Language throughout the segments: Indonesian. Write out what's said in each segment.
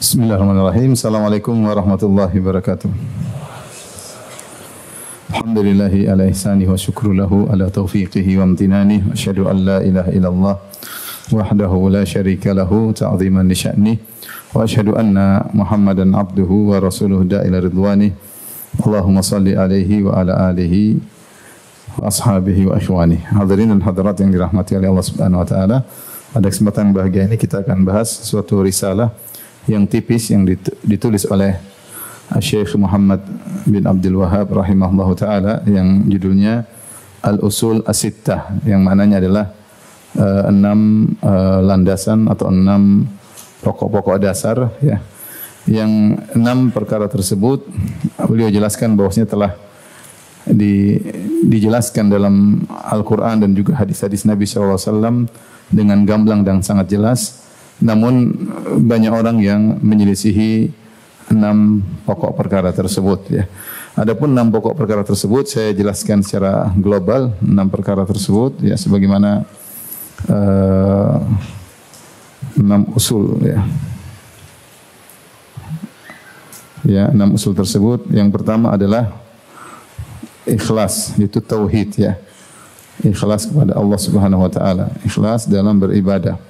Bismillahirrahmanirrahim. Assalamualaikum warahmatullahi wabarakatuh. Alhamdulillahi ala ihsani wa syukru lahu ala taufiqihi wa amtinani. Asyhadu an la ilaha illallah wahdahu la syarika lahu ta'ziman li sya'ni. Wa asyhadu anna Muhammadan abduhu wa rasuluhu da'ila ridwani. Allahumma salli alaihi wa ala alihi wa ashabihi wa ikhwani. Hadirin dan hadirat yang dirahmati oleh Allah Subhanahu wa taala. Pada kesempatan bahagia ini kita akan bahas suatu risalah yang tipis yang ditulis oleh Syekh Muhammad bin Abdul Wahab rahimahullahu taala yang judulnya Al-Usul As-Sittah yang maknanya adalah uh, enam uh, landasan atau enam pokok-pokok dasar ya. Yang enam perkara tersebut beliau jelaskan bahwasanya telah di, dijelaskan dalam Al-Qur'an dan juga hadis-hadis Nabi wasallam dengan gamblang dan sangat jelas namun banyak orang yang menyelisihi enam pokok perkara tersebut ya. Adapun enam pokok perkara tersebut saya jelaskan secara global enam perkara tersebut ya sebagaimana uh, enam usul ya. Ya, enam usul tersebut yang pertama adalah ikhlas, itu tauhid ya. Ikhlas kepada Allah Subhanahu wa taala, ikhlas dalam beribadah.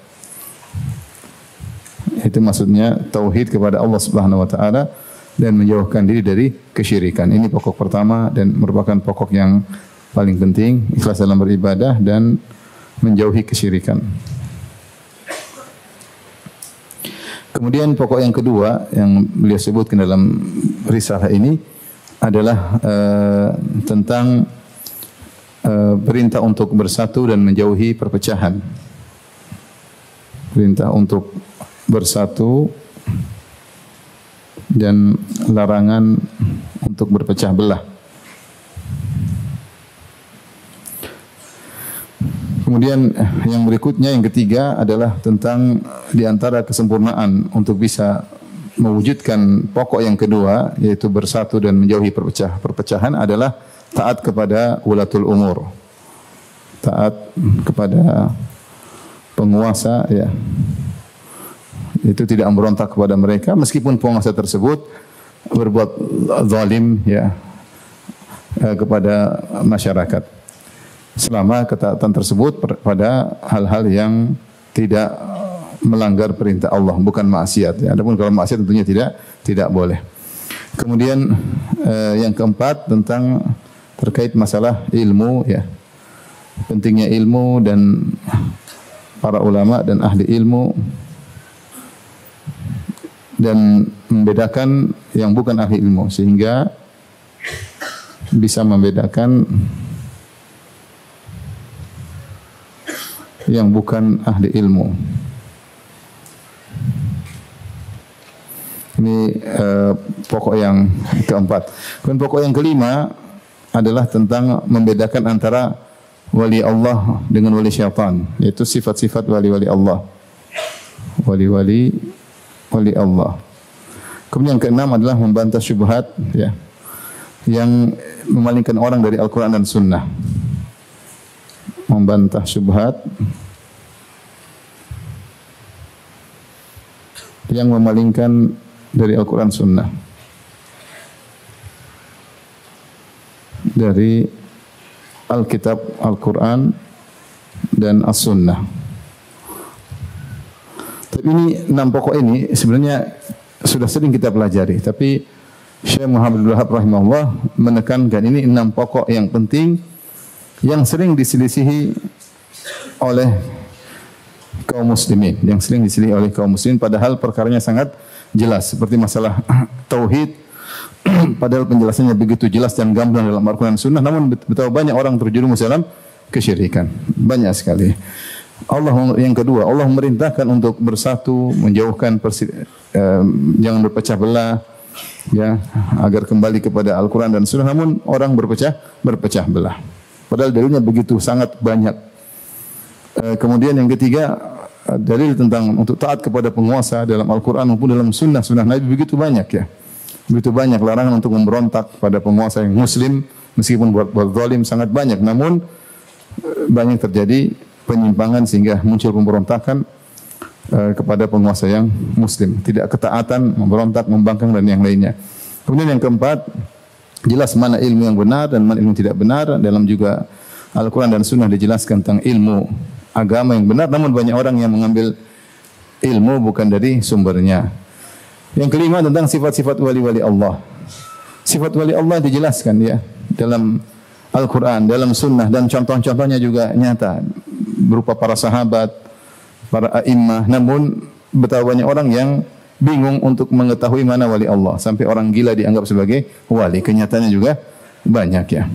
Itu maksudnya tauhid kepada Allah Subhanahu wa taala dan menjauhkan diri dari kesyirikan. Ini pokok pertama dan merupakan pokok yang paling penting, ikhlas dalam beribadah dan menjauhi kesyirikan. Kemudian pokok yang kedua yang beliau sebutkan dalam risalah ini adalah uh, tentang uh, perintah untuk bersatu dan menjauhi perpecahan. Perintah untuk bersatu dan larangan untuk berpecah belah. Kemudian yang berikutnya yang ketiga adalah tentang di antara kesempurnaan untuk bisa mewujudkan pokok yang kedua yaitu bersatu dan menjauhi perpecah perpecahan adalah taat kepada ulatul umur. Taat kepada penguasa ya itu tidak memberontak kepada mereka. Meskipun penguasa tersebut berbuat zalim ya eh, kepada masyarakat. Selama ketaatan tersebut pada hal-hal yang tidak melanggar perintah Allah bukan maksiat ya. Adapun kalau maksiat tentunya tidak tidak boleh. Kemudian eh, yang keempat tentang terkait masalah ilmu ya. Pentingnya ilmu dan para ulama dan ahli ilmu dan membedakan yang bukan ahli ilmu sehingga bisa membedakan yang bukan ahli ilmu. Ini uh, pokok yang keempat. Dan pokok yang kelima adalah tentang membedakan antara wali Allah dengan wali syaitan, yaitu sifat-sifat wali-wali Allah. Wali-wali oleh Allah. Kemudian yang keenam adalah membantah syubhat ya yang memalingkan orang dari Al-Qur'an dan Sunnah. Membantah syubhat yang memalingkan dari Al-Quran Sunnah. Dari Alkitab Al-Quran dan As-Sunnah. Ini enam pokok ini sebenarnya sudah sering kita pelajari, tapi Syekh Muhammad Abdul Wahab rahimahullah menekankan ini enam pokok yang penting yang sering diselisihi oleh kaum muslimin, yang sering diselisihi oleh kaum muslimin padahal perkaranya sangat jelas seperti masalah tauhid padahal penjelasannya begitu jelas dan gamblang dalam Al-Qur'an Sunnah namun betapa banyak orang terjerumus dalam kesyirikan. Banyak sekali. Allah yang kedua, Allah memerintahkan untuk bersatu, menjauhkan persi, eh, jangan berpecah belah, ya, agar kembali kepada Al-Quran dan Sunnah. Namun orang berpecah, berpecah belah. Padahal dalilnya begitu sangat banyak. Eh, kemudian yang ketiga, dalil tentang untuk taat kepada penguasa dalam Al-Quran maupun dalam Sunnah, Sunnah Nabi begitu banyak ya. Begitu banyak larangan untuk memberontak pada penguasa yang Muslim, meskipun buat, zalim sangat banyak. Namun banyak terjadi penyimpangan sehingga muncul pemberontakan uh, kepada penguasa yang muslim, tidak ketaatan, memberontak, membangkang dan yang lainnya. Kemudian yang keempat, jelas mana ilmu yang benar dan mana ilmu tidak benar dalam juga Al-Quran dan Sunnah dijelaskan tentang ilmu agama yang benar, namun banyak orang yang mengambil ilmu bukan dari sumbernya. Yang kelima tentang sifat-sifat wali-wali Allah. Sifat wali Allah dijelaskan ya dalam Al-Quran, dalam Sunnah dan contoh-contohnya juga nyata berupa para sahabat, para a'immah. Namun betapa banyak orang yang bingung untuk mengetahui mana wali Allah sampai orang gila dianggap sebagai wali. Kenyataannya juga banyak ya.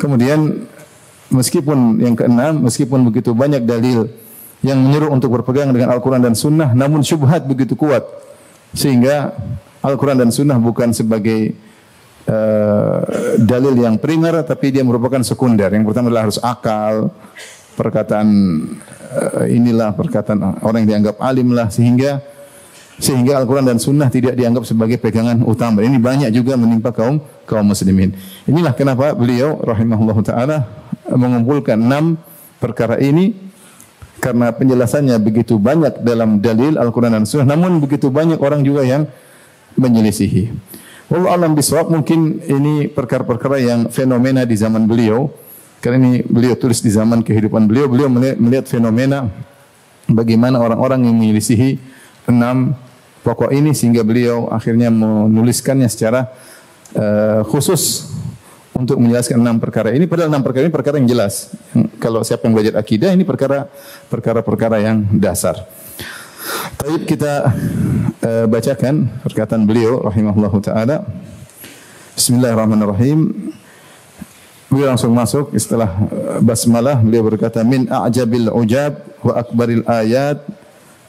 Kemudian meskipun yang keenam, meskipun begitu banyak dalil yang menyuruh untuk berpegang dengan Al-Quran dan Sunnah, namun syubhat begitu kuat sehingga Al-Quran dan Sunnah bukan sebagai uh, dalil yang primer, tapi dia merupakan sekunder. Yang pertama adalah harus akal, perkataan uh, inilah perkataan orang yang dianggap alim lah, sehingga sehingga Al-Quran dan Sunnah tidak dianggap sebagai pegangan utama. Ini banyak juga menimpa kaum kaum muslimin. Inilah kenapa beliau rahimahullah taala mengumpulkan enam perkara ini karena penjelasannya begitu banyak dalam dalil Al-Quran dan Sunnah, namun begitu banyak orang juga yang menyelisihi. Wallahu alam biswab mungkin ini perkara-perkara yang fenomena di zaman beliau. Karena ini beliau tulis di zaman kehidupan beliau, beliau melihat fenomena bagaimana orang-orang yang menyelisihi enam pokok ini sehingga beliau akhirnya menuliskannya secara uh, khusus untuk menjelaskan enam perkara ini. Padahal enam perkara ini perkara yang jelas. Kalau siapa yang belajar akidah ini perkara perkara-perkara yang dasar. Baik kita uh, bacakan perkataan beliau rahimahullah taala. Bismillahirrahmanirrahim. Beliau langsung masuk setelah eh, basmalah beliau berkata min a'jabil ujab wa akbaril ayat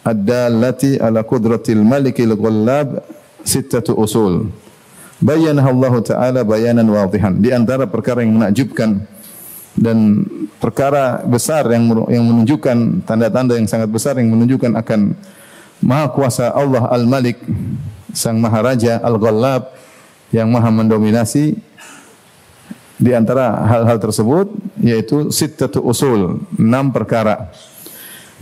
ad-dallati ala qudratil malikil ghallab sittatu usul. Bayanah Allah Ta'ala bayanan wadihan. Di antara perkara yang menakjubkan dan perkara besar yang yang menunjukkan tanda-tanda yang sangat besar yang menunjukkan akan maha kuasa Allah Al-Malik sang maharaja Al-Ghallab yang maha mendominasi di antara hal-hal tersebut yaitu sittatu usul enam perkara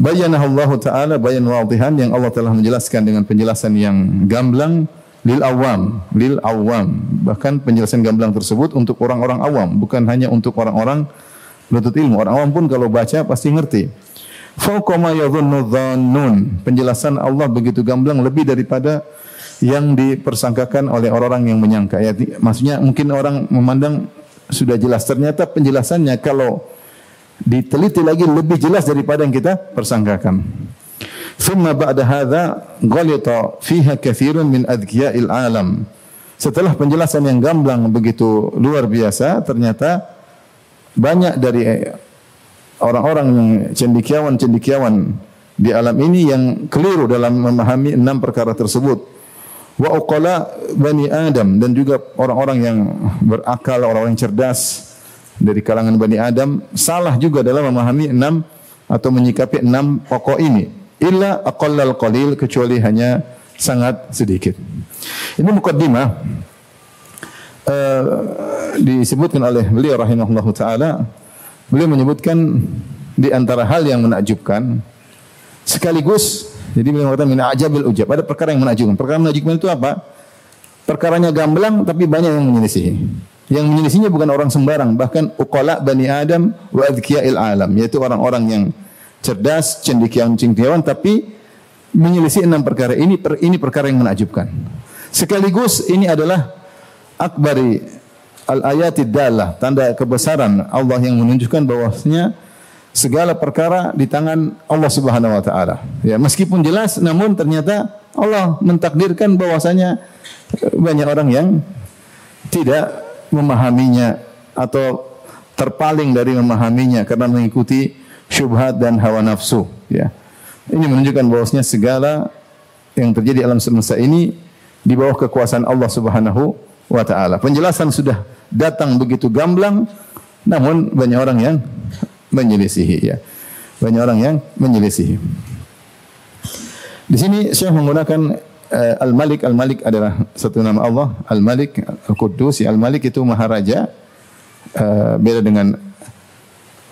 bayanah Allah taala bayan wadihan yang Allah telah menjelaskan dengan penjelasan yang gamblang lil awam, lil awam. Bahkan penjelasan gamblang tersebut untuk orang-orang awam, bukan hanya untuk orang-orang menuntut ilmu. Orang awam pun kalau baca pasti ngerti. Fauqama yadhunnu dhannun. Penjelasan Allah begitu gamblang lebih daripada yang dipersangkakan oleh orang-orang yang menyangka. Ya, maksudnya mungkin orang memandang sudah jelas. Ternyata penjelasannya kalau diteliti lagi lebih jelas daripada yang kita persangkakan. Thumma ba'da hadha ghalita fiha kathirun min adkiya'il alam. Setelah penjelasan yang gamblang begitu luar biasa, ternyata banyak dari orang-orang yang cendikiawan-cendikiawan di alam ini yang keliru dalam memahami enam perkara tersebut. Wa uqala bani Adam dan juga orang-orang yang berakal, orang-orang yang cerdas dari kalangan bani Adam salah juga dalam memahami enam atau menyikapi enam pokok ini illa aqallal qalil kecuali hanya sangat sedikit. Ini mukaddimah uh, disebutkan oleh beliau rahimahullahu taala. Beliau menyebutkan di antara hal yang menakjubkan sekaligus jadi beliau mengatakan min ajabil ujab. Ada perkara yang menakjubkan. Perkara menakjubkan itu apa? Perkaranya gamblang tapi banyak yang menyelisihi. Yang menyelisihinya bukan orang sembarang, bahkan uqala bani Adam wa adkiya'il alam, yaitu orang-orang yang cerdas, cendekiawan-cendekiawan, tapi menyelisih enam perkara ini per, ini perkara yang menakjubkan. Sekaligus ini adalah akbari al ayatid dalah, tanda kebesaran Allah yang menunjukkan bahwasanya segala perkara di tangan Allah Subhanahu wa taala. Ya, meskipun jelas namun ternyata Allah mentakdirkan bahwasanya banyak orang yang tidak memahaminya atau terpaling dari memahaminya karena mengikuti syubhat dan hawa nafsu ya. Ini menunjukkan bahwasanya segala yang terjadi alam semesta ini di bawah kekuasaan Allah Subhanahu wa taala. Penjelasan sudah datang begitu gamblang namun banyak orang yang menyelisihi ya. Banyak orang yang menyelisihi. Di sini Syekh menggunakan uh, Al-Malik. Al-Malik adalah satu nama Allah. Al-Malik, Al-Quddus. Al-Malik itu maharaja. Uh, beda dengan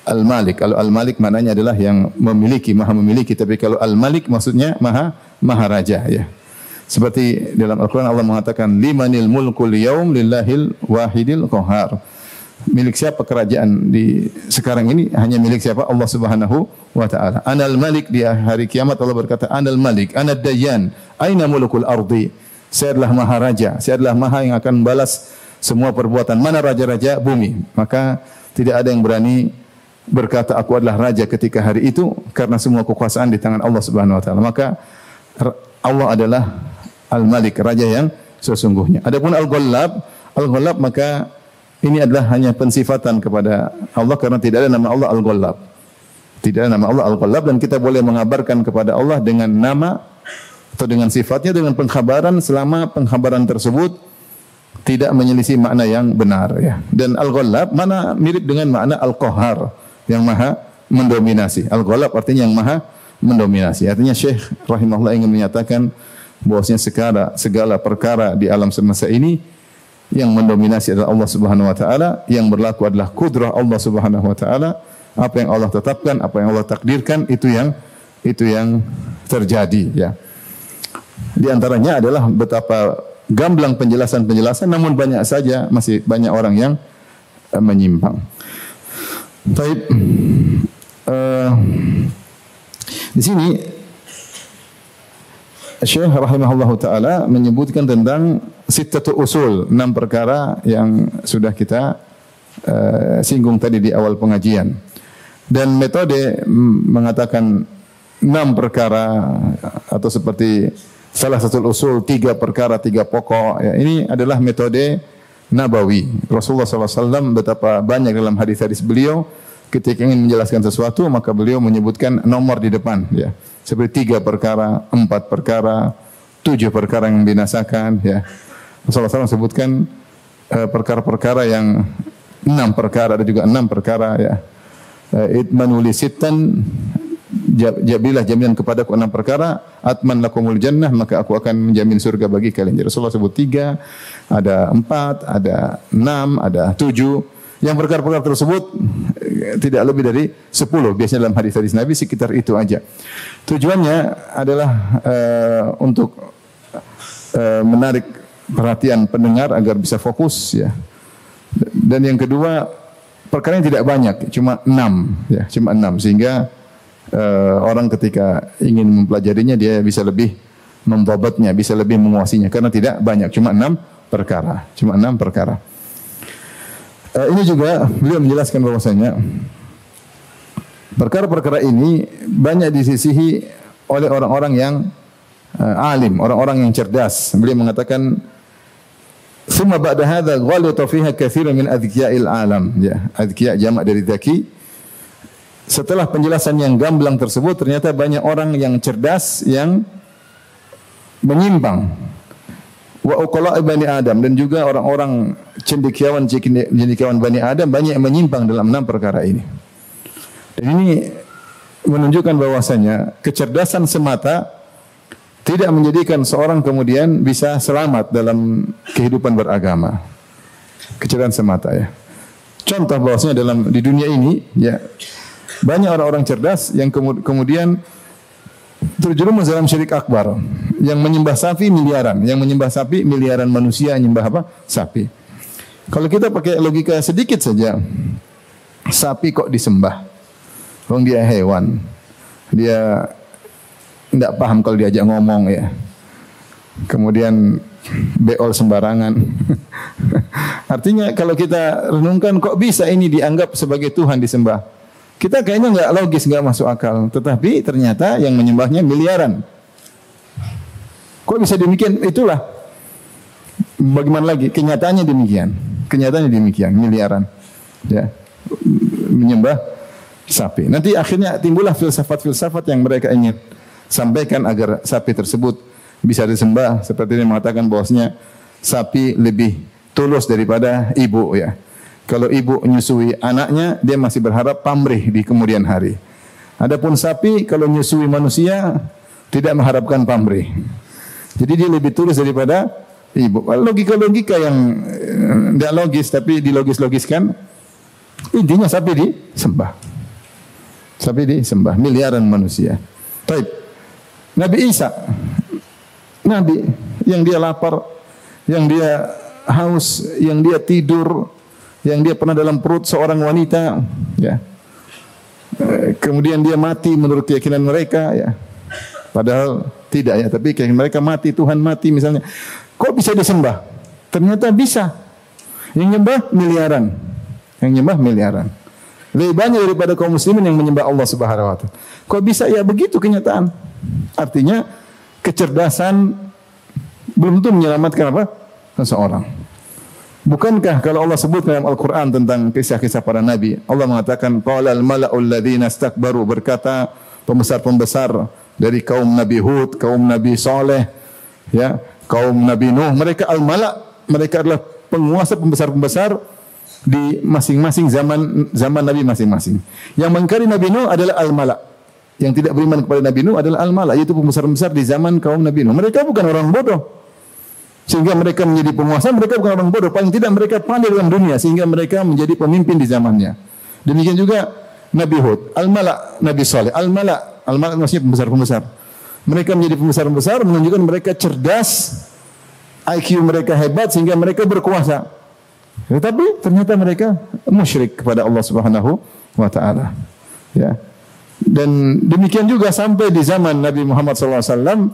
Al-Malik. Kalau Al-Malik maknanya adalah yang memiliki, maha memiliki. Tapi kalau Al-Malik maksudnya maha maha raja ya. Seperti dalam Al-Quran Allah mengatakan limanil mulkul yaum lillahil wahidil qahar. Milik siapa kerajaan di sekarang ini hanya milik siapa Allah Subhanahu wa taala. Anal Malik di hari kiamat Allah berkata Anal Malik, Anad Dayyan, aina mulkul ardi. Saya adalah maha raja, saya adalah maha yang akan balas semua perbuatan. Mana raja-raja bumi? Maka tidak ada yang berani berkata aku adalah raja ketika hari itu karena semua kekuasaan di tangan Allah Subhanahu wa taala. Maka Allah adalah Al-Malik, raja yang sesungguhnya. Adapun Al-Ghallab, Al-Ghallab maka ini adalah hanya pensifatan kepada Allah karena tidak ada nama Allah Al-Ghallab. Tidak ada nama Allah Al-Ghallab dan kita boleh mengabarkan kepada Allah dengan nama atau dengan sifatnya dengan pengkhabaran selama pengkhabaran tersebut tidak menyelisih makna yang benar ya. Dan Al-Ghallab mana mirip dengan makna Al-Qahhar yang maha mendominasi. Al-Ghalab artinya yang maha mendominasi. Artinya Syekh rahimahullah ingin menyatakan bahwasanya segala segala perkara di alam semesta ini yang mendominasi adalah Allah Subhanahu wa taala, yang berlaku adalah kudrah Allah Subhanahu wa taala. Apa yang Allah tetapkan, apa yang Allah takdirkan itu yang itu yang terjadi ya. Di antaranya adalah betapa gamblang penjelasan-penjelasan namun banyak saja masih banyak orang yang uh, menyimpang. Baik. Uh, di sini Syekh rahimahullah taala menyebutkan tentang sittatu usul, enam perkara yang sudah kita uh, singgung tadi di awal pengajian. Dan metode mengatakan enam perkara atau seperti salah satu usul tiga perkara tiga pokok ya, ini adalah metode Nabawi. Rasulullah SAW betapa banyak dalam hadis-hadis beliau ketika ingin menjelaskan sesuatu maka beliau menyebutkan nomor di depan ya. Seperti tiga perkara, empat perkara, tujuh perkara yang membinasakan ya. Rasulullah SAW sebutkan eh, perkara-perkara uh, yang enam perkara ada juga enam perkara ya. Uh, Itmanu Jabilah jaminan kepadaku enam perkara atman lakumul jannah maka aku akan menjamin surga bagi kalian. Jadi Rasulullah sebut tiga, ada empat, ada enam, ada tujuh. Yang perkara-perkara tersebut eh, tidak lebih dari sepuluh. Biasanya dalam hadis-hadis Nabi sekitar itu aja. Tujuannya adalah uh, untuk uh, menarik perhatian pendengar agar bisa fokus ya. Dan yang kedua perkara yang tidak banyak, cuma enam ya, cuma enam sehingga uh, orang ketika ingin mempelajarinya dia bisa lebih membabatnya, bisa lebih menguasinya karena tidak banyak, cuma enam perkara, cuma enam perkara. Uh, ini juga beliau menjelaskan bahwasanya perkara-perkara ini banyak disisihi oleh orang-orang yang uh, alim, orang-orang yang cerdas. Beliau mengatakan Summa ba'da hadha ghalata fiha katsirun min adhkiya'il alam. Ya, adhkiya jamak dari dzaki setelah penjelasan yang gamblang tersebut ternyata banyak orang yang cerdas yang menyimpang wa uqala bani Adam dan juga orang-orang cendekiawan cendekiawan bani Adam banyak menyimpang dalam enam perkara ini. Dan ini menunjukkan bahwasanya kecerdasan semata tidak menjadikan seorang kemudian bisa selamat dalam kehidupan beragama. Kecerdasan semata ya. Contoh bahwasanya dalam di dunia ini ya banyak orang-orang cerdas yang kemudian terjerumus dalam syirik akbar. Yang menyembah sapi miliaran, yang menyembah sapi miliaran manusia menyembah apa? Sapi. Kalau kita pakai logika sedikit saja, sapi kok disembah? Wong dia hewan. Dia tidak paham kalau diajak ngomong ya. Kemudian beol sembarangan. Artinya kalau kita renungkan kok bisa ini dianggap sebagai Tuhan disembah? Kita kayaknya nggak logis, nggak masuk akal. Tetapi ternyata yang menyembahnya miliaran. Kok bisa demikian? Itulah. Bagaimana lagi? Kenyataannya demikian. Kenyataannya demikian, miliaran. Ya. Menyembah sapi. Nanti akhirnya timbullah filsafat-filsafat yang mereka ingin sampaikan agar sapi tersebut bisa disembah seperti ini mengatakan bahwasanya sapi lebih tulus daripada ibu ya. Kalau ibu menyusui anaknya, dia masih berharap pamrih di kemudian hari. Adapun sapi kalau menyusui manusia tidak mengharapkan pamrih. Jadi dia lebih tulus daripada ibu. Logika-logika yang tidak eh, logis tapi dilogis-logiskan. Intinya sapi disembah. Tapi disembah miliaran manusia. Baik. Nabi Isa Nabi yang dia lapar, yang dia haus, yang dia tidur, yang dia pernah dalam perut seorang wanita, ya. Eh, kemudian dia mati menurut keyakinan mereka, ya. Padahal tidak ya, tapi keyakinan mereka mati, Tuhan mati misalnya. Kok bisa disembah? Ternyata bisa. Yang nyembah miliaran. Yang nyembah miliaran. Lebih banyak daripada kaum muslimin yang menyembah Allah Subhanahu wa taala. Kok bisa ya begitu kenyataan? Artinya kecerdasan belum tentu menyelamatkan apa? Seseorang. Bukankah kalau Allah sebut dalam Al-Quran tentang kisah-kisah para nabi, Allah mengatakan, Qala al-mala'ul ladhina berkata pembesar-pembesar dari kaum Nabi Hud, kaum Nabi Saleh, ya, kaum Nabi Nuh, mereka al-mala' mereka adalah penguasa pembesar-pembesar di masing-masing zaman zaman Nabi masing-masing. Yang mengkari Nabi Nuh adalah al-mala' yang tidak beriman kepada Nabi Nuh adalah al-mala yaitu pembesar-pembesar di zaman kaum Nabi Nuh. Mereka bukan orang bodoh. Sehingga mereka menjadi penguasa, mereka bukan orang bodoh. Paling tidak mereka pandai dalam dunia sehingga mereka menjadi pemimpin di zamannya. Demikian juga Nabi Hud, al-mala Nabi Saleh, al-mala, al-mala maksudnya pembesar-pembesar. Mereka menjadi pembesar-pembesar menunjukkan mereka cerdas, IQ mereka hebat sehingga mereka berkuasa. Tetapi ternyata mereka musyrik kepada Allah Subhanahu wa taala. Ya. Dan demikian juga sampai di zaman Nabi Muhammad SAW,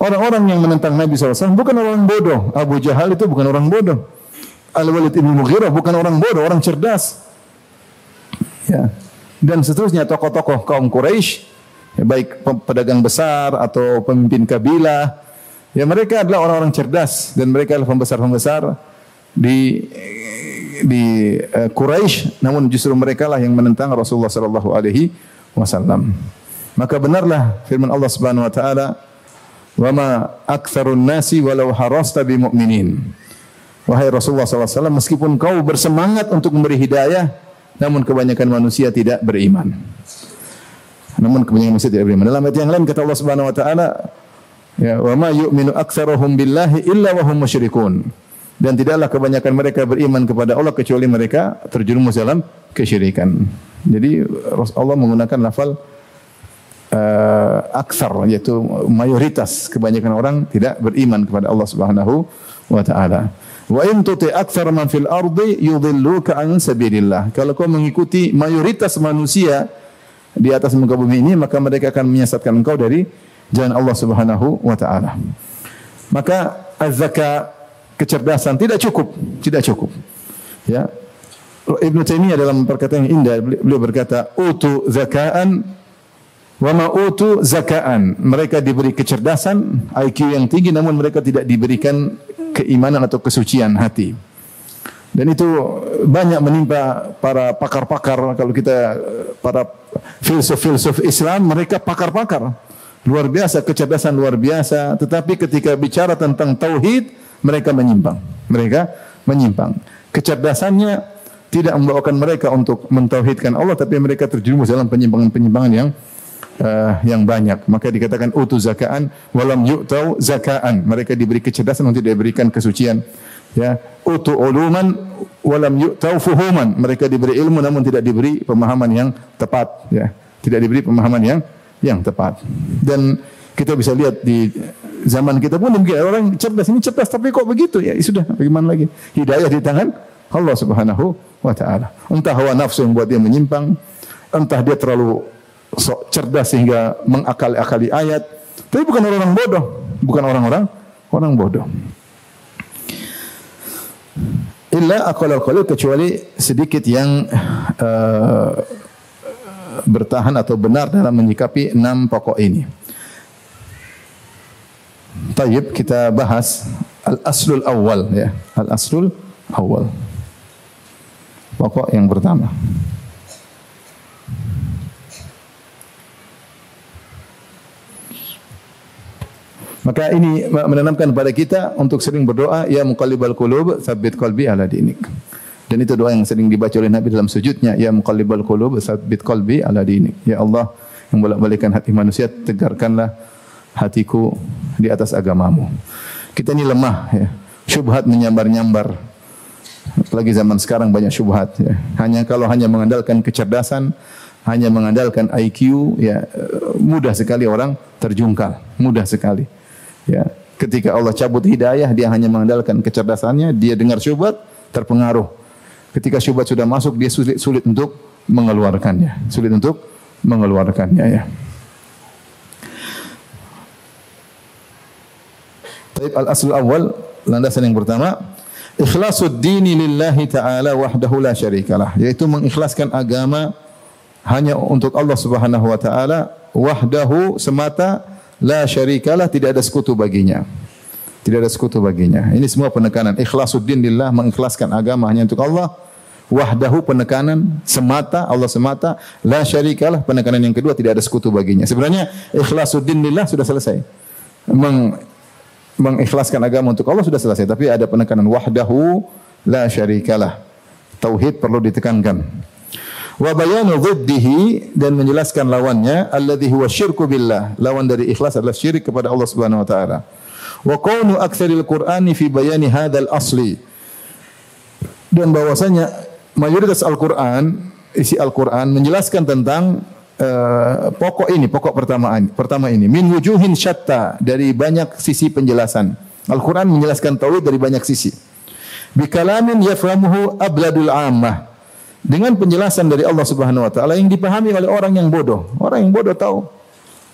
orang-orang yang menentang Nabi SAW bukan orang bodoh. Abu Jahal itu bukan orang bodoh. Al-Walid ibn Mughirah bukan orang bodoh, orang cerdas. Ya. Dan seterusnya tokoh-tokoh kaum Quraisy, ya, baik pedagang besar atau pemimpin kabilah, ya mereka adalah orang-orang cerdas dan mereka adalah pembesar-pembesar di di uh, Quraisy, namun justru mereka lah yang menentang Rasulullah sallallahu alaihi wasallam. Maka benarlah firman Allah Subhanahu wa taala, "Wa aktsarun nasi walau harasta bimu'minin." Wahai Rasulullah SAW, meskipun kau bersemangat untuk memberi hidayah, namun kebanyakan manusia tidak beriman. Namun kebanyakan manusia tidak beriman. Dalam ayat yang lain kata Allah Subhanahu wa taala, ya, "Wa ma yu'minu aktsaruhum billahi illa wa hum musyrikun." Dan tidaklah kebanyakan mereka beriman kepada Allah kecuali mereka terjerumus dalam kesyirikan. Jadi Allah menggunakan lafal uh, aksar yaitu mayoritas kebanyakan orang tidak beriman kepada Allah Subhanahu wa taala. Wa in tuti aktsar man fil ardi yudhilluka an sabilillah. Kalau kau mengikuti mayoritas manusia di atas muka bumi ini maka mereka akan menyesatkan engkau dari jalan Allah Subhanahu wa taala. Maka az-zakat kecerdasan tidak cukup, tidak cukup. Ya, Ibn Taimiyah dalam perkataan yang indah beliau berkata utu zakaan wa ma utu zakaan mereka diberi kecerdasan IQ yang tinggi namun mereka tidak diberikan keimanan atau kesucian hati dan itu banyak menimpa para pakar-pakar kalau kita para filsuf-filsuf Islam mereka pakar-pakar luar biasa kecerdasan luar biasa tetapi ketika bicara tentang tauhid mereka menyimpang mereka menyimpang kecerdasannya tidak membawakan mereka untuk mentauhidkan Allah tapi mereka terjerumus dalam penyimpangan-penyimpangan yang uh, yang banyak. Maka dikatakan utu zakaan walam yu'tau zakaan. Mereka diberi kecerdasan untuk diberikan kesucian. Ya, utu uluman walam yu'tau fuhuman. Mereka diberi ilmu namun tidak diberi pemahaman yang tepat, ya. Tidak diberi pemahaman yang yang tepat. Dan kita bisa lihat di zaman kita pun mungkin orang cerdas ini cerdas tapi kok begitu ya sudah bagaimana lagi hidayah di tangan Allah Subhanahu wa taala. Entah hawa nafsu yang buat dia menyimpang, entah dia terlalu sok cerdas sehingga mengakali-akali ayat, tapi bukan orang-orang bodoh, bukan orang-orang orang bodoh. Illa aqal qalil kecuali sedikit yang uh, bertahan atau benar dalam menyikapi enam pokok ini. Tayyib kita bahas al-aslul awal ya, al-aslul awal pokok yang pertama. Maka ini menanamkan pada kita untuk sering berdoa, ya muqallibal qulub, tsabbit qalbi ala dinik. Dan itu doa yang sering dibaca oleh Nabi dalam sujudnya, ya muqallibal qulub, tsabbit qalbi ala dinik. Ya Allah, yang bolak-balikan hati manusia, tegarkanlah hatiku di atas agamamu. Kita ini lemah ya. Syubhat menyambar-nyambar Apalagi zaman sekarang banyak syubhat. Ya. Hanya kalau hanya mengandalkan kecerdasan, hanya mengandalkan IQ, ya mudah sekali orang terjungkal, mudah sekali. Ya, ketika Allah cabut hidayah, dia hanya mengandalkan kecerdasannya, dia dengar syubhat, terpengaruh. Ketika syubhat sudah masuk, dia sulit sulit untuk mengeluarkannya, sulit untuk mengeluarkannya ya. Taib al-asl awal, landasan yang pertama, ikhlasul dini lillahi ta'ala wahdahu la syarikalah, yaitu mengikhlaskan agama hanya untuk Allah Subhanahu wa taala wahdahu semata la syarikalah tidak ada sekutu baginya. Tidak ada sekutu baginya. Ini semua penekanan ikhlasuddin lillah mengikhlaskan agama hanya untuk Allah. Wahdahu penekanan semata Allah semata la syarikalah penekanan yang kedua tidak ada sekutu baginya. Sebenarnya ikhlasuddin lillah sudah selesai. Meng, mengikhlaskan agama untuk Allah sudah selesai tapi ada penekanan wahdahu la syarikalah. Tauhid perlu ditekankan wa bayanu dhiddihi dan menjelaskan lawannya alladhi huwa syirku billah. Lawan dari ikhlas adalah syirik kepada Allah Subhanahu wa taala. Wa kaunu aktsaril qur'ani fi bayani hadzal asli. Dan bahwasanya mayoritas Al-Qur'an isi Al-Qur'an menjelaskan tentang uh, pokok ini pokok pertama pertama ini. Min wujuhin syatta dari banyak sisi penjelasan. Al-Qur'an menjelaskan tauhid dari banyak sisi. Bikalamin yafhamuhu abladul ammah dengan penjelasan dari Allah Subhanahu wa taala yang dipahami oleh orang yang bodoh. Orang yang bodoh tahu.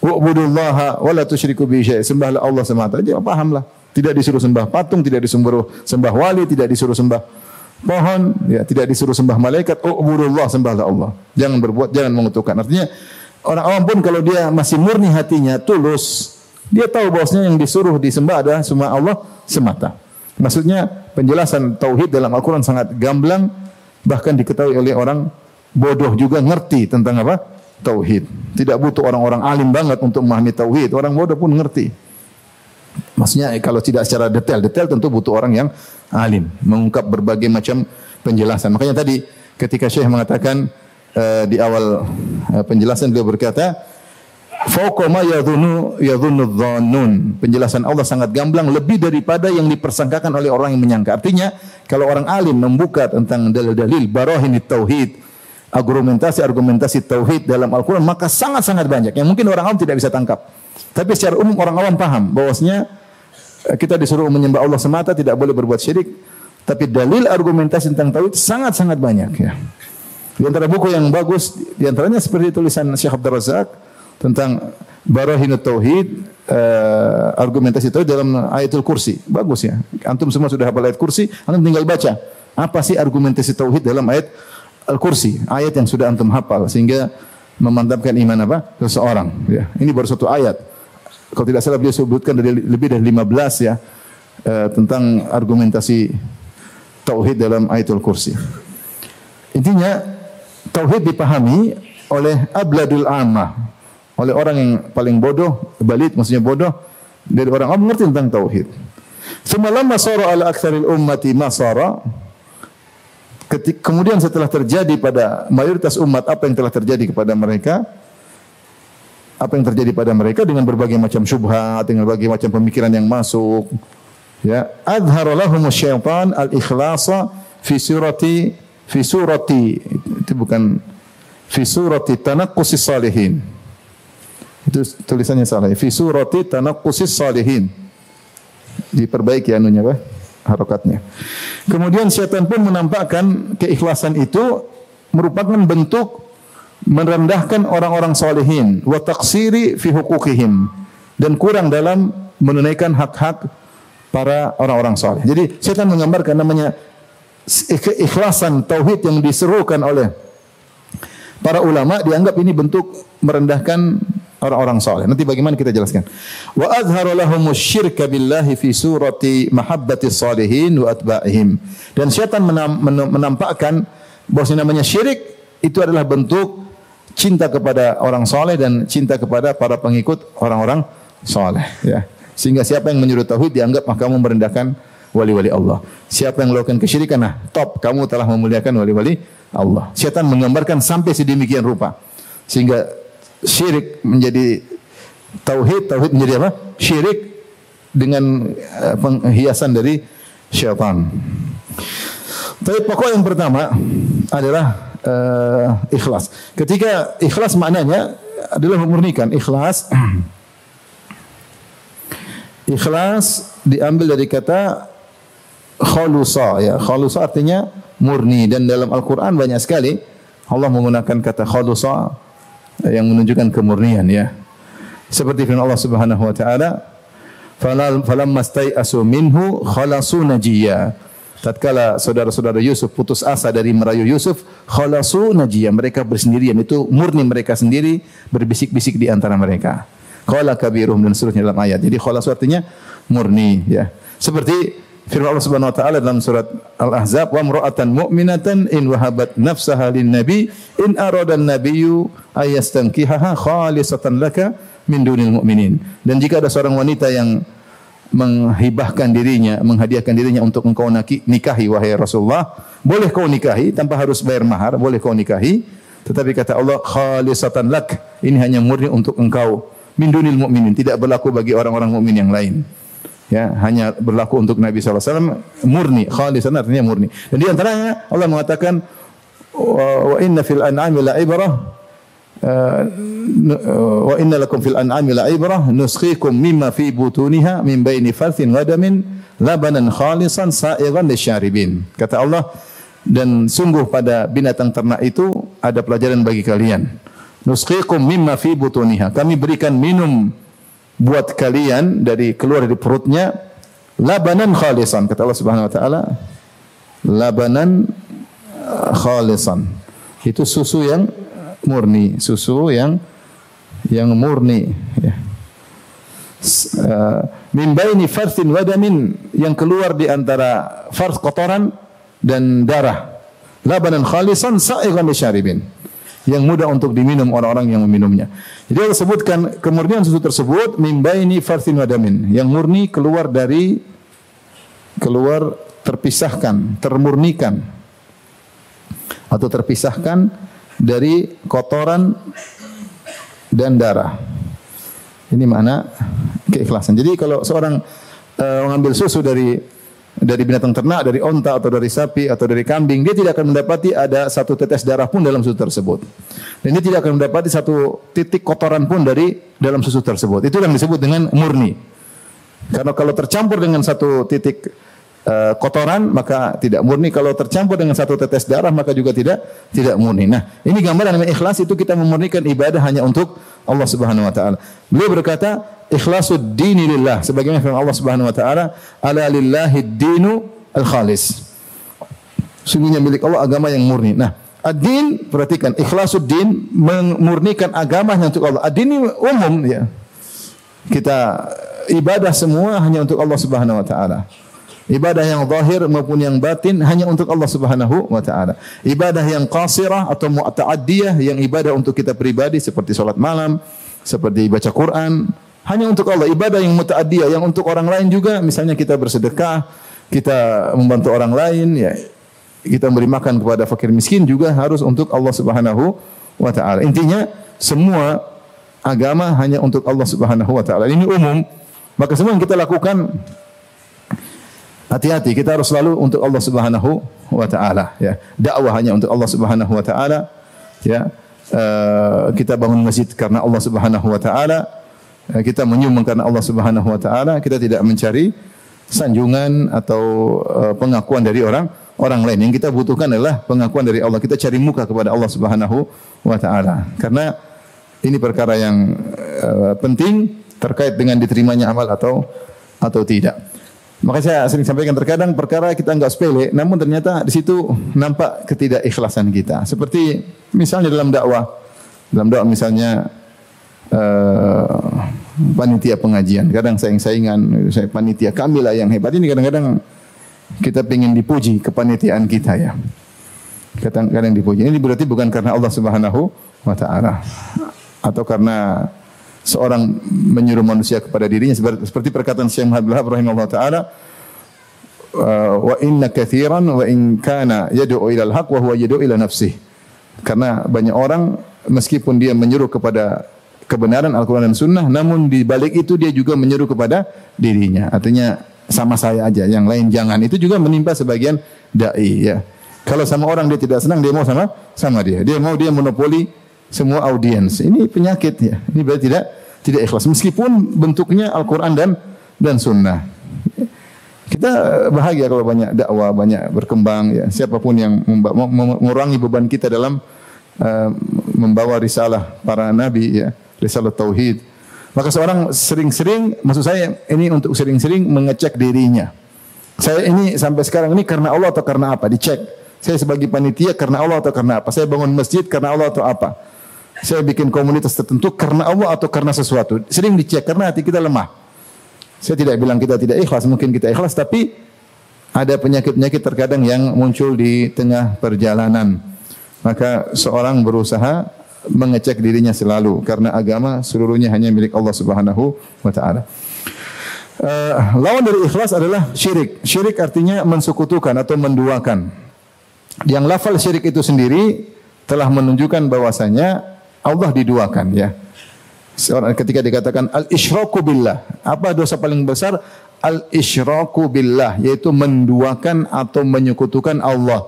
Wa'budullaha wa la tusyriku bihi syai'. Sembahlah Allah semata. Dia pahamlah. Tidak disuruh sembah patung, tidak disuruh sembah wali, tidak disuruh sembah pohon, ya, tidak disuruh sembah malaikat. Wa'budullah sembahlah Allah. Jangan berbuat, jangan mengutukkan. Artinya orang awam pun kalau dia masih murni hatinya, tulus, dia tahu bahwasanya yang disuruh disembah adalah semua Allah semata. Maksudnya penjelasan tauhid dalam Al-Qur'an sangat gamblang bahkan diketahui oleh orang bodoh juga ngerti tentang apa? Tauhid. Tidak butuh orang-orang alim banget untuk memahami tauhid. Orang bodoh pun ngerti. Maksudnya eh, kalau tidak secara detail, detail tentu butuh orang yang alim, mengungkap berbagai macam penjelasan. Makanya tadi ketika Syekh mengatakan uh, di awal uh, penjelasan beliau berkata, Fauqa ma yadhunu yadhunu dhannun. Penjelasan Allah sangat gamblang lebih daripada yang dipersangkakan oleh orang yang menyangka. Artinya, kalau orang alim membuka tentang dalil-dalil barahin tauhid, argumentasi-argumentasi tauhid dalam Al-Qur'an, maka sangat-sangat banyak yang mungkin orang awam tidak bisa tangkap. Tapi secara umum orang awam paham bahwasanya eh, kita disuruh menyembah Allah semata, tidak boleh berbuat syirik. Tapi dalil argumentasi tentang tauhid sangat-sangat banyak ya. Di antara buku yang bagus, di antaranya seperti tulisan Syekh Abdul Razak, tentang barahin tauhid uh, argumentasi tauhid dalam ayatul kursi. Bagus ya. Antum semua sudah hafal ayat kursi, antum tinggal baca. Apa sih argumentasi tauhid dalam ayat al-kursi? Ayat yang sudah antum hafal sehingga memantapkan iman apa? seseorang ya. Ini baru satu ayat. Kalau tidak salah beliau sebutkan dari lebih dari 15 ya uh, tentang argumentasi tauhid dalam ayatul kursi. Intinya tauhid dipahami oleh abladul ammah oleh orang yang paling bodoh, balit maksudnya bodoh dari orang awam mengerti tentang tauhid. Semalam masara ala aktsaril ummati masara. Ketik, kemudian setelah terjadi pada mayoritas umat apa yang telah terjadi kepada mereka? Apa yang terjadi pada mereka? Dengan berbagai macam syubhat dengan berbagai macam pemikiran yang masuk. Ya adhara lahum syaitan al ikhlasa fi surati fi surati itu bukan fi surati tanaqqusis salihin itu tulisannya salah. Fi surati tanaqqusis salihin. Diperbaiki anunya apa? Harokatnya. Kemudian syaitan pun menampakkan keikhlasan itu merupakan bentuk merendahkan orang-orang salihin wa fi hukukihim dan kurang dalam menunaikan hak-hak para orang-orang saleh. Jadi setan menggambarkan namanya keikhlasan tauhid yang diserukan oleh para ulama dianggap ini bentuk merendahkan orang-orang saleh. Nanti bagaimana kita jelaskan. Wa azhara lahum syirka billahi fi surati mahabbati salihin wa atba'ihim. Dan syaitan menam, menampakkan bahwa namanya syirik itu adalah bentuk cinta kepada orang saleh dan cinta kepada para pengikut orang-orang saleh ya. Sehingga siapa yang menyuruh tauhid dianggap mah kamu merendahkan wali-wali Allah. Siapa yang melakukan kesyirikan nah top kamu telah memuliakan wali-wali Allah. Syaitan menggambarkan sampai sedemikian rupa sehingga syirik menjadi tauhid, tauhid menjadi apa? Syirik dengan uh, penghiasan dari syaitan. Tapi pokok yang pertama adalah uh, ikhlas. Ketika ikhlas maknanya adalah memurnikan ikhlas. ikhlas diambil dari kata khalusa ya. Khalusa artinya murni dan dalam Al-Qur'an banyak sekali Allah menggunakan kata khalusa yang menunjukkan kemurnian ya. Seperti firman Allah Subhanahu wa taala, "Falamma stai'asu minhu khalasu najiyya." Tatkala saudara-saudara Yusuf putus asa dari merayu Yusuf, khalasu najiyya. Mereka bersendirian itu murni mereka sendiri berbisik-bisik di antara mereka. Qala kabiruhum dan seterusnya dalam ayat. Jadi khalasu artinya murni ya. Seperti firman Allah Subhanahu wa taala dalam surat Al-Ahzab wa imra'atan mu'minatan in wahabat nafsaha lin nabi in arada an-nabiyyu ayastankihaha khalisatan laka min dunil mu'minin. Dan jika ada seorang wanita yang menghibahkan dirinya, menghadiahkan dirinya untuk engkau nikahi wahai Rasulullah, boleh kau nikahi tanpa harus bayar mahar, boleh kau nikahi. Tetapi kata Allah khalisatan lak, ini hanya murni untuk engkau min dunil mu'minin, tidak berlaku bagi orang-orang mukmin yang lain. Ya, hanya berlaku untuk Nabi SAW murni, khalisan artinya murni. Dan di antaranya Allah mengatakan wa inna fil an'ami la ibrah wa inna lakum fil an'ami la'ibrah nuskhikum mimma fi butuniha min baini farthin wa damin labanan khalisan sa'igan lisyaribin. Kata Allah, dan sungguh pada binatang ternak itu ada pelajaran bagi kalian. Nuskhikum mimma fi butuniha. Kami berikan minum buat kalian dari keluar dari perutnya labanan khalisan. Kata Allah Subhanahu wa taala, labanan khalisan. Itu susu yang murni, susu yang yang murni ya. Uh, min baini wadamin yang keluar di antara fars kotoran dan darah. Labanan khalisan sa'igan lisyaribin. Yang mudah untuk diminum orang-orang yang meminumnya. Jadi Allah sebutkan kemurnian susu tersebut min baini farthin wadamin, yang murni keluar dari keluar terpisahkan, termurnikan atau terpisahkan dari kotoran dan darah. Ini mana keikhlasan. Jadi kalau seorang uh, mengambil susu dari dari binatang ternak, dari onta atau dari sapi atau dari kambing, dia tidak akan mendapati ada satu tetes darah pun dalam susu tersebut. Dan dia tidak akan mendapati satu titik kotoran pun dari dalam susu tersebut. Itu yang disebut dengan murni. Karena kalau tercampur dengan satu titik uh, kotoran maka tidak murni kalau tercampur dengan satu tetes darah maka juga tidak tidak murni. Nah, ini gambaran dengan ikhlas itu kita memurnikan ibadah hanya untuk Allah Subhanahu wa taala. Beliau berkata, ikhlasul dini lillah sebagaimana firman Allah Subhanahu wa taala, ala lillahi dinu al-khalis. Sungguhnya milik Allah agama yang murni. Nah, ad-din perhatikan ikhlasul din memurnikan agama hanya untuk Allah. Ad-din ini umum ya. Kita ibadah semua hanya untuk Allah Subhanahu wa taala. Ibadah yang zahir maupun yang batin hanya untuk Allah Subhanahu wa taala. Ibadah yang qasirah atau mu'ta'addiyah yang ibadah untuk kita pribadi seperti salat malam, seperti baca Quran, hanya untuk Allah. Ibadah yang muta'addiyah yang untuk orang lain juga, misalnya kita bersedekah, kita membantu orang lain, ya kita memberi makan kepada fakir miskin juga harus untuk Allah Subhanahu wa taala. Intinya semua agama hanya untuk Allah Subhanahu wa taala. Ini umum. Maka semua yang kita lakukan Hati-hati kita harus selalu untuk Allah Subhanahu wa taala ya. Dakwah hanya untuk Allah Subhanahu wa taala ya. Uh, kita bangun masjid karena Allah Subhanahu wa taala. Uh, kita menyumbang karena Allah Subhanahu wa taala. Kita tidak mencari sanjungan atau uh, pengakuan dari orang orang lain. Yang kita butuhkan adalah pengakuan dari Allah. Kita cari muka kepada Allah Subhanahu wa taala. Karena ini perkara yang uh, penting terkait dengan diterimanya amal atau atau tidak. Maka saya sering sampaikan terkadang perkara kita enggak sepele, namun ternyata di situ nampak ketidakikhlasan kita. Seperti misalnya dalam dakwah, dalam dakwah misalnya uh, panitia pengajian, kadang saing-saingan, saya panitia kami lah yang hebat ini kadang-kadang kita ingin dipuji kepanitiaan kita ya. Kadang-kadang dipuji. Ini berarti bukan karena Allah Subhanahu wa taala atau karena seorang menyuruh manusia kepada dirinya seperti perkataan Syekh Muhammad Wahab rahimahullah taala wa inna kathiran wa in kana yad'u ila al-haq wa huwa yad'u ila karena banyak orang meskipun dia menyuruh kepada kebenaran Al-Quran dan Sunnah namun di balik itu dia juga menyuruh kepada dirinya. Artinya sama saya aja. Yang lain jangan. Itu juga menimpa sebagian dai ya. Kalau sama orang dia tidak senang, dia mau sama sama dia. Dia mau dia monopoli semua audiens. Ini penyakit ya. Ini berarti tidak tidak ikhlas. Meskipun bentuknya Al-Quran dan dan Sunnah. Kita bahagia kalau banyak dakwah, banyak berkembang ya. Siapa pun yang mengurangi beban kita dalam uh, membawa risalah para nabi ya, risalah tauhid. Maka seorang sering-sering, maksud saya ini untuk sering-sering mengecek dirinya. Saya ini sampai sekarang ini karena Allah atau karena apa? Dicek. Saya sebagai panitia karena Allah atau karena apa? Saya bangun masjid karena Allah atau apa? Saya bikin komunitas tertentu karena Allah atau karena sesuatu. Sering dicek karena hati kita lemah. Saya tidak bilang kita tidak ikhlas, mungkin kita ikhlas tapi ada penyakit-penyakit terkadang yang muncul di tengah perjalanan. Maka seorang berusaha mengecek dirinya selalu karena agama seluruhnya hanya milik Allah Subhanahu wa taala. Uh, lawan dari ikhlas adalah syirik. Syirik artinya mensekutukan atau menduakan. Yang lafal syirik itu sendiri telah menunjukkan bahwasanya Allah diduakan ya. Seorang ketika dikatakan al-isyraku billah, apa dosa paling besar? Al-isyraku billah, yaitu menduakan atau menyekutukan Allah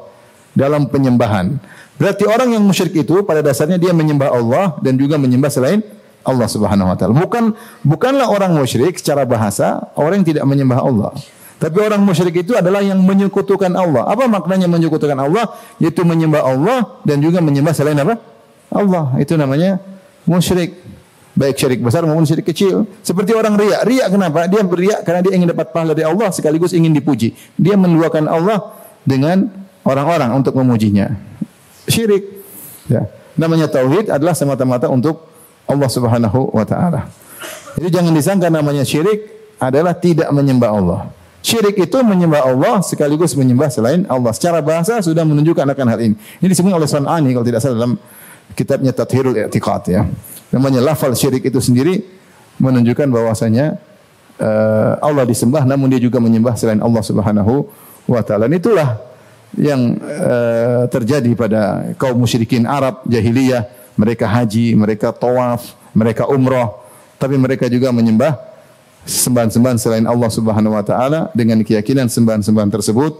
dalam penyembahan. Berarti orang yang musyrik itu pada dasarnya dia menyembah Allah dan juga menyembah selain Allah Subhanahu wa taala. Bukan bukanlah orang musyrik secara bahasa orang yang tidak menyembah Allah. Tapi orang musyrik itu adalah yang menyekutukan Allah. Apa maknanya menyekutukan Allah? Yaitu menyembah Allah dan juga menyembah selain apa? Allah. Itu namanya musyrik. Baik syirik besar maupun syirik kecil. Seperti orang riak. Riak kenapa? Dia beriak karena dia ingin dapat pahala dari Allah sekaligus ingin dipuji. Dia menduakan Allah dengan orang-orang untuk memujinya. Syirik. Ya. Namanya tauhid adalah semata-mata untuk Allah Subhanahu wa taala. Jadi jangan disangka namanya syirik adalah tidak menyembah Allah. Syirik itu menyembah Allah sekaligus menyembah selain Allah. Secara bahasa sudah menunjukkan akan hal ini. Ini disebut oleh Sanani kalau tidak salah dalam kitabnya Tathirul I'tiqad ya. Namanya lafal syirik itu sendiri menunjukkan bahwasanya uh, Allah disembah namun dia juga menyembah selain Allah Subhanahu wa taala. Itulah yang uh, terjadi pada kaum musyrikin Arab jahiliyah. Mereka haji, mereka tawaf, mereka umrah, tapi mereka juga menyembah sembahan-sembahan selain Allah Subhanahu wa taala dengan keyakinan sembahan-sembahan tersebut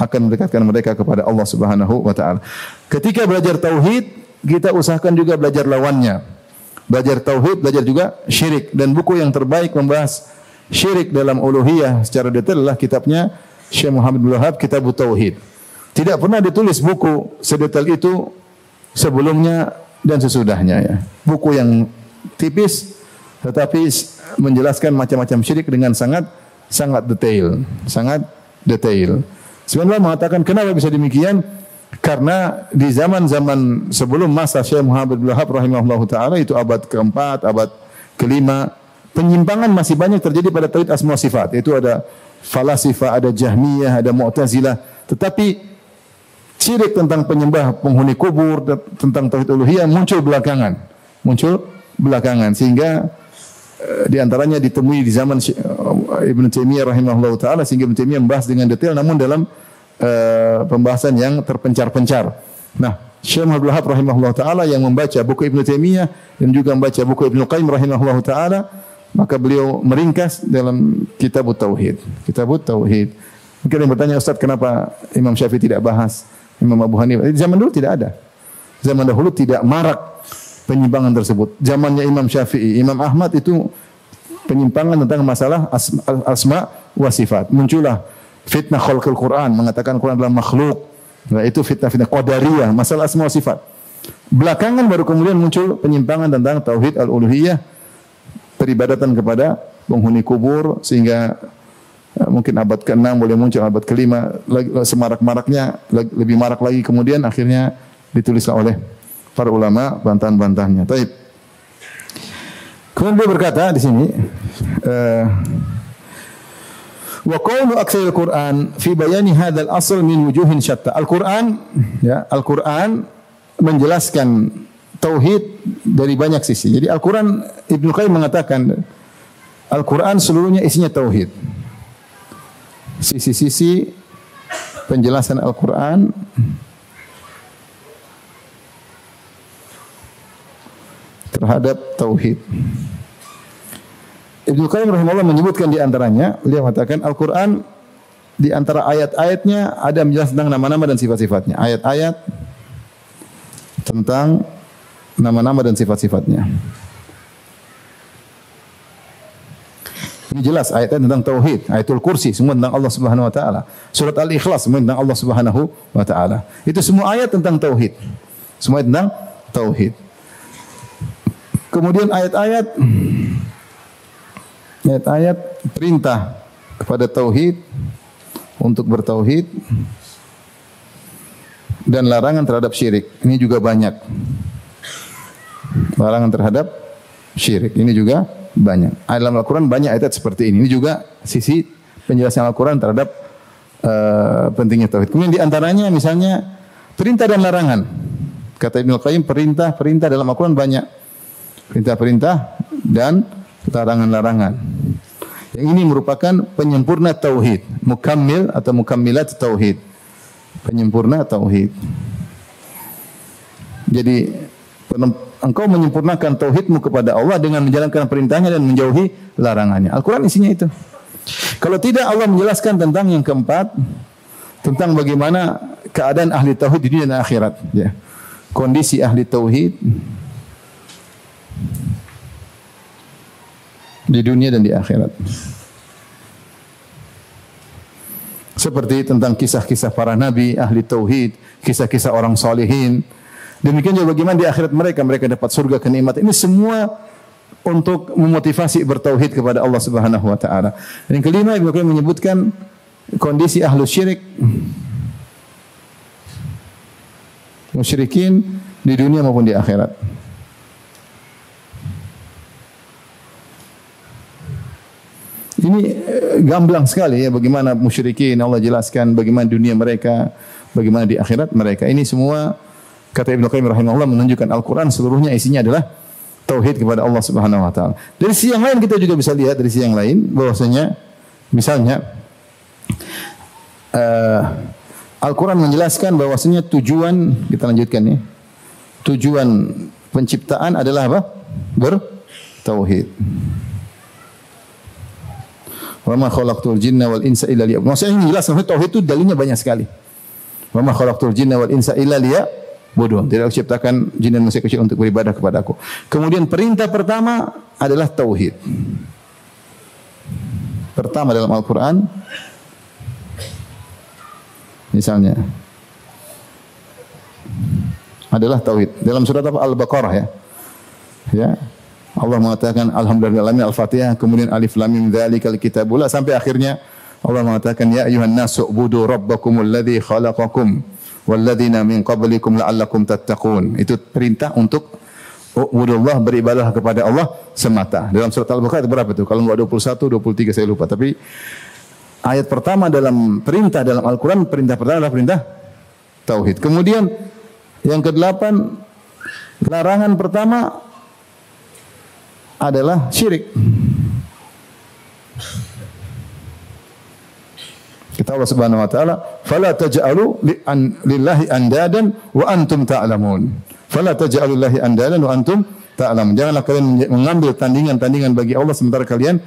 akan mendekatkan mereka kepada Allah Subhanahu wa taala. Ketika belajar tauhid, kita usahakan juga belajar lawannya. Belajar tauhid, belajar juga syirik dan buku yang terbaik membahas syirik dalam uluhiyah secara detail adalah kitabnya Syekh Muhammad bin Wahab Kitab Tauhid. Tidak pernah ditulis buku sedetail itu sebelumnya dan sesudahnya ya. Buku yang tipis tetapi menjelaskan macam-macam syirik dengan sangat sangat detail, sangat detail. Sebenarnya mengatakan kenapa bisa demikian? Karena di zaman-zaman sebelum masa Syekh Muhammad bin Wahab rahimahullahu taala itu abad keempat, abad kelima, penyimpangan masih banyak terjadi pada tauhid asma sifat. Itu ada falasifah, ada jahmiyah, ada mu'tazilah. Tetapi syirik tentang penyembah penghuni kubur, tentang tauhid uluhiyah muncul belakangan. Muncul belakangan sehingga Eh, di antaranya ditemui di zaman eh, Ibn Taimiyah rahimahullah taala sehingga Ibn Taimiyah membahas dengan detail namun dalam uh, pembahasan yang terpencar-pencar. Nah, Syekh Muhammad Wahab rahimahullah taala yang membaca buku Ibn Taimiyah dan juga membaca buku Ibn Qayyim rahimahullah taala maka beliau meringkas dalam kitab tauhid. Kitab tauhid. Mungkin yang bertanya Ustaz kenapa Imam Syafi'i tidak bahas Imam Abu Hanifah? Zaman dulu tidak ada. Zaman dahulu tidak marak penyimpangan tersebut. Zamannya Imam Syafi'i, Imam Ahmad itu penyimpangan tentang masalah asma, asma wa sifat. Muncullah fitnah khalqul Quran, mengatakan Quran adalah makhluk. Nah, itu fitnah-fitnah qadariyah, masalah asma sifat. Belakangan baru kemudian muncul penyimpangan tentang tauhid al-uluhiyah, peribadatan kepada penghuni kubur sehingga uh, mungkin abad ke-6 boleh muncul abad ke-5 semarak-maraknya lebih marak lagi kemudian akhirnya ditulislah oleh para ulama bantahan-bantahannya. Taib. Kemudian dia berkata di sini, uh, wa qawlu aktsaril Qur'an fi bayani hadzal asl min wujuhin syatta. Al-Qur'an ya, Al-Qur'an menjelaskan tauhid dari banyak sisi. Jadi Al-Qur'an Ibnu Qayyim mengatakan Al-Qur'an seluruhnya isinya tauhid. Sisi-sisi penjelasan Al-Qur'an terhadap tauhid. Ibnu Qayyim rahimahullah menyebutkan di antaranya, beliau mengatakan Al-Qur'an di antara ayat-ayatnya ada menjelaskan tentang nama-nama dan sifat-sifatnya. Ayat-ayat tentang nama-nama dan sifat-sifatnya. Ini jelas ayat tentang tauhid, ayatul kursi semua tentang Allah Subhanahu wa taala. Surat Al-Ikhlas semua tentang Allah Subhanahu wa taala. Itu semua ayat tentang tauhid. Semua tentang tauhid. Kemudian ayat-ayat ayat-ayat perintah kepada tauhid untuk bertauhid dan larangan terhadap syirik. Ini juga banyak. Larangan terhadap syirik. Ini juga banyak. Dalam Al-Quran banyak ayat seperti ini. Ini juga sisi penjelasan Al-Quran terhadap uh, pentingnya tauhid. Kemudian di antaranya misalnya perintah dan larangan. Kata Ibnu Qayyim perintah perintah dalam Al-Quran banyak. Perintah-perintah dan larangan-larangan. Yang ini merupakan penyempurna tauhid, mukammil atau mukammilat tauhid. Penyempurna tauhid. Jadi engkau menyempurnakan tauhidmu kepada Allah dengan menjalankan perintahnya dan menjauhi larangannya. Al-Quran isinya itu. Kalau tidak Allah menjelaskan tentang yang keempat, tentang bagaimana keadaan ahli tauhid di dunia dan akhirat. Ya. Kondisi ahli tauhid di dunia dan di akhirat. Seperti tentang kisah-kisah para nabi, ahli tauhid, kisah-kisah orang salihin, Demikian juga bagaimana di akhirat mereka mereka dapat surga kenikmatan. Ini semua untuk memotivasi bertauhid kepada Allah Subhanahu wa taala. Yang kelima Ibnu Qayyim menyebutkan kondisi ahlu syirik musyrikin di dunia maupun di akhirat. Ini eh, gamblang sekali ya bagaimana musyrikin Allah jelaskan bagaimana dunia mereka, bagaimana di akhirat mereka. Ini semua Kata Ibnu Qayyim rahimahullah menunjukkan Al-Qur'an seluruhnya isinya adalah tauhid kepada Allah Subhanahu wa taala. Dari sisi yang lain kita juga bisa lihat dari sisi yang lain bahwasanya misalnya uh, Al-Qur'an menjelaskan bahwasanya tujuan kita lanjutkan ya. Tujuan penciptaan adalah apa? Bertauhid. Wa ma khalaqtul jinna wal insa illa liya'budun. Maksudnya ini jelas tauhid itu dalilnya banyak sekali. Wa ma khalaqtul jinna wal insa illa liya'budun bodoh. Tidak aku ciptakan jin dan manusia kecil untuk beribadah kepada aku. Kemudian perintah pertama adalah tauhid. Pertama dalam Al-Quran, misalnya, adalah tauhid. Dalam surat apa? Al-Baqarah ya. Ya. Allah mengatakan alhamdulillah al-Fatihah kemudian alif lam mim dzalikal kitabul sampai akhirnya Allah mengatakan ya ayuhan nasu ubudu rabbakumul ladzi khalaqakum walladzina min qablikum la'allakum tattaqun. Itu perintah untuk Ubudullah beribadah kepada Allah semata. Dalam surat Al-Baqarah berapa itu? Kalau enggak 21, 23 saya lupa. Tapi ayat pertama dalam perintah dalam Al-Quran, perintah pertama adalah perintah tauhid. Kemudian yang kedelapan, larangan pertama adalah syirik. Kata Allah Subhanahu wa taala, "Fala taj'alu lillahi andadan wa antum ta'lamun." Fala taj'alu lillahi andadan wa antum ta'lamun. Janganlah kalian mengambil tandingan-tandingan bagi Allah sementara kalian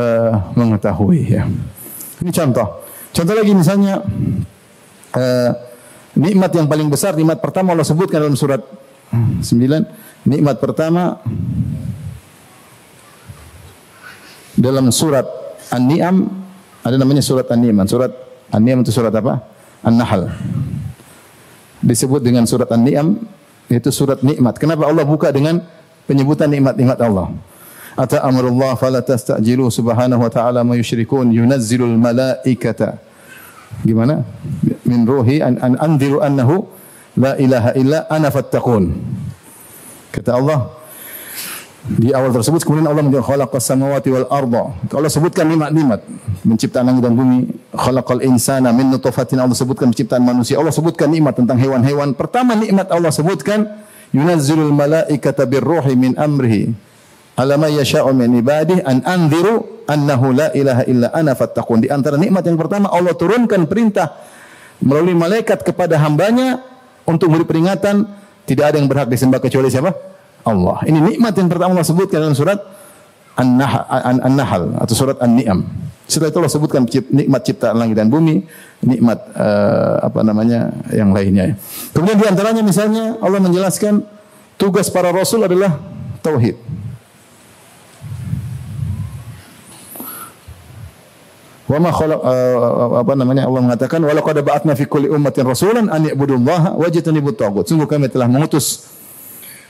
uh, mengetahui ya. Ini contoh. Contoh lagi misalnya uh, nikmat yang paling besar, nikmat pertama Allah sebutkan dalam surat 9, nikmat pertama dalam surat An-Ni'am ada namanya surat An-Ni'man. Surat An-Ni'am itu surat apa? An-Nahl. Disebut dengan surat An-Ni'am itu surat nikmat. Kenapa Allah buka dengan penyebutan nikmat-nikmat Allah? Ata amrullah fala tastajilu subhanahu wa ta'ala ma yusyrikun yunazzilul malaikata. Gimana? Min ruhi an, an anziru annahu la ilaha illa ana fattaqun. Kata Allah, di awal tersebut kemudian Allah menjadi khalaqas samawati wal arda. Allah sebutkan nikmat-nikmat menciptakan langit dan bumi, khalaqal insana min nutfatin Allah sebutkan penciptaan manusia. Allah sebutkan nikmat tentang hewan-hewan. Pertama nikmat Allah sebutkan yunazzilul malaikata birruhi min amrihi ala ma yasha'u min ibadihi an anziru annahu la ilaha illa ana fattaqun. Di antara nikmat yang pertama Allah turunkan perintah melalui malaikat kepada hambanya untuk memberi peringatan tidak ada yang berhak disembah kecuali siapa? Allah. Ini nikmat yang pertama Allah sebutkan dalam surat An-Nahl atau surat An-Ni'am. Setelah itu Allah sebutkan nikmat ciptaan langit dan bumi, nikmat uh, apa namanya yang lainnya. Kemudian di antaranya misalnya Allah menjelaskan tugas para rasul adalah tauhid. Wa ma khalaq uh, apa namanya Allah mengatakan wa laqad ba'atna fi kulli ummatin rasulan an i'budullaha wajtanibut tagut. Sungguh kami telah mengutus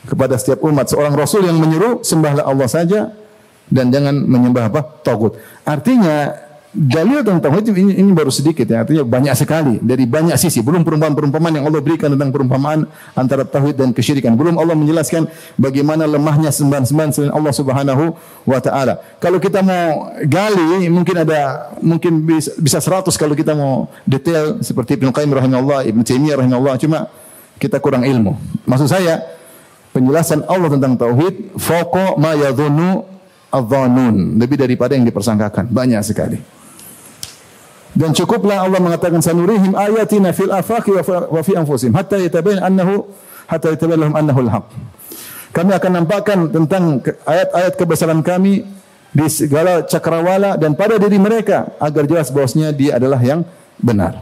kepada setiap umat seorang rasul yang menyuruh sembahlah Allah saja dan jangan menyembah apa? Tagut. Artinya dalil tentang tauhid ini, ini baru sedikit ya, artinya banyak sekali dari banyak sisi. Belum perumpamaan-perumpamaan yang Allah berikan tentang perumpamaan antara tauhid dan kesyirikan. Belum Allah menjelaskan bagaimana lemahnya sembahan-sembahan selain Allah Subhanahu wa taala. Kalau kita mau gali mungkin ada mungkin bisa, bisa 100 kalau kita mau detail seperti Ibnu Qayyim rahimahullah, Ibnu Taimiyah rahimahullah, cuma kita kurang ilmu. Maksud saya penjelasan Allah tentang tauhid foko ma yadhunnu adh lebih daripada yang dipersangkakan banyak sekali dan cukuplah Allah mengatakan sanurihim ayatina fil afaqi wa fi anfusihim hatta yatabayyana annahu hatta yatabayyana lahum annahu al-haq. Kami akan nampakkan tentang ayat-ayat kebesaran kami di segala cakrawala dan pada diri mereka agar jelas bahwasanya dia adalah yang benar.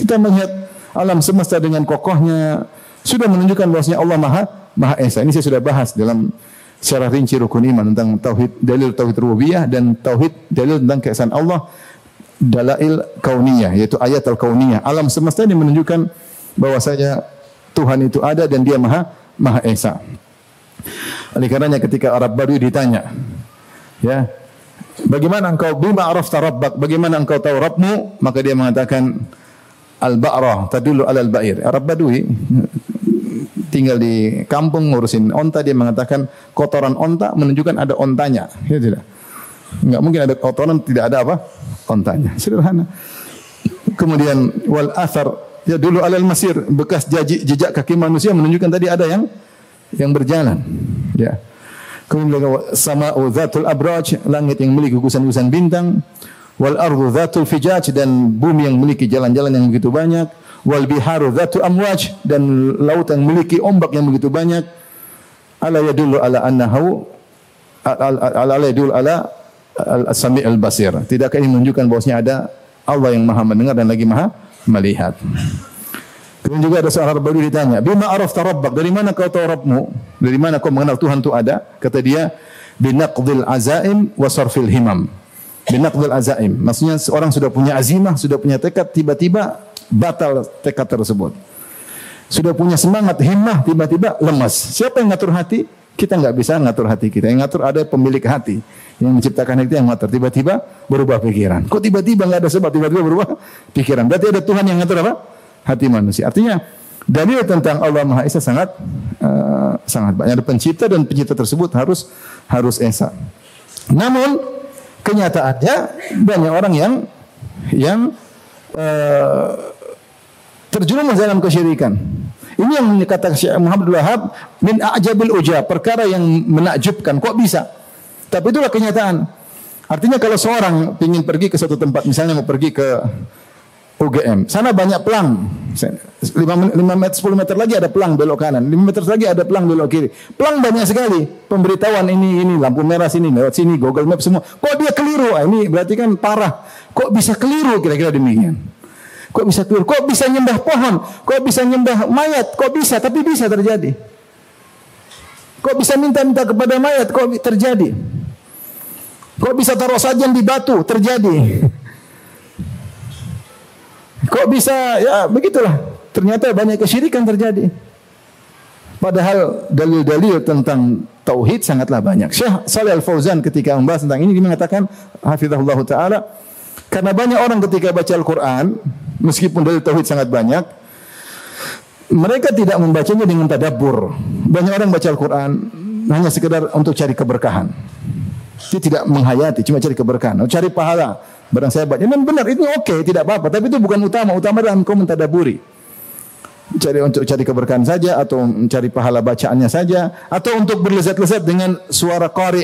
Kita melihat alam semesta dengan kokohnya sudah menunjukkan bahwasanya Allah Maha Maha Esa. Ini saya sudah bahas dalam secara rinci rukun iman tentang tauhid dalil tauhid rububiyah dan tauhid dalil tentang keesaan Allah dalail kauniyah yaitu ayat al-kauniyah. Alam semesta ini menunjukkan bahwasanya Tuhan itu ada dan dia Maha Maha Esa. Oleh karenanya ketika Arab Badui ditanya, ya, bagaimana engkau bima arafta rabbak? Bagaimana engkau tahu Rabbmu? Maka dia mengatakan al-ba'rah tadullu alal ba'ir. Arab Badui tinggal di kampung ngurusin onta dia mengatakan kotoran onta menunjukkan ada ontanya. Ya tidak. Enggak mungkin ada kotoran tidak ada apa? Ontanya. Sederhana. Kemudian wal athar ya dulu alal masir bekas jejak, jejak kaki manusia menunjukkan tadi ada yang yang berjalan. Ya. Kemudian sama zatul abraj langit yang memiliki gugusan-gugusan bintang wal ardu zatul fijaj dan bumi yang memiliki jalan-jalan yang begitu banyak wal biharu zatu amwaj dan laut yang memiliki ombak yang begitu banyak ala yadullu ala annahu ala ala yadullu ala Al-Sami' Al-Basir. Tidakkah ini menunjukkan bahwasanya ada Allah yang Maha mendengar dan lagi Maha melihat. Kemudian juga ada seorang baru ditanya, "Bima arafta rabbak?" Dari mana kau tahu Rabbmu? Dari mana kau mengenal Tuhan itu ada? Kata dia, "Binaqdil azaim wa himam." Binaqdil azaim. Maksudnya seorang sudah punya azimah, sudah punya tekad, tiba-tiba batal tekad tersebut. Sudah punya semangat, himmah, tiba-tiba lemas. Siapa yang ngatur hati? Kita nggak bisa ngatur hati kita. Yang ngatur ada pemilik hati. Yang menciptakan hati yang ngatur. Tiba-tiba berubah pikiran. Kok tiba-tiba nggak ada sebab tiba-tiba berubah pikiran? Berarti ada Tuhan yang ngatur apa? Hati manusia. Artinya dalil tentang Allah Maha Esa sangat uh, sangat banyak. Ada pencipta dan pencipta tersebut harus harus esa. Namun kenyataannya banyak orang yang yang uh, terjerumus dalam kesyirikan. Ini yang dikatakan Syekh Muhammad Wahab min a'jabil uja, perkara yang menakjubkan. Kok bisa? Tapi itulah kenyataan. Artinya kalau seorang ingin pergi ke suatu tempat, misalnya mau pergi ke UGM, sana banyak pelang. 5, 5 meter, 10 meter lagi ada pelang belok kanan, 5 meter lagi ada pelang belok kiri. Pelang banyak sekali. Pemberitahuan ini ini lampu merah sini, lewat sini, Google Map semua. Kok dia keliru? Ah, ini berarti kan parah. Kok bisa keliru kira-kira demikian? Kok bisa keluar? Kok bisa nyembah pohon? Kok bisa nyembah mayat? Kok bisa? Tapi bisa terjadi. Kok bisa minta-minta kepada mayat? Kok terjadi? Kok bisa taruh sajian di batu? Terjadi. Kok bisa? Ya begitulah. Ternyata banyak kesyirikan terjadi. Padahal dalil-dalil tentang tauhid sangatlah banyak. Syekh Saleh Al-Fauzan ketika membahas tentang ini dia mengatakan hafizahullah taala karena banyak orang ketika baca Al-Quran, meskipun dari tauhid sangat banyak, mereka tidak membacanya dengan tadabbur. Banyak orang baca Al-Quran hanya sekedar untuk cari keberkahan. Dia tidak menghayati, cuma cari keberkahan, cari pahala. Barang saya baca, memang benar, itu oke, okay, tidak apa-apa. Tapi itu bukan utama, utama adalah engkau mentadaburi. Cari untuk cari keberkahan saja, atau mencari pahala bacaannya saja, atau untuk berlezat-lezat dengan suara qari,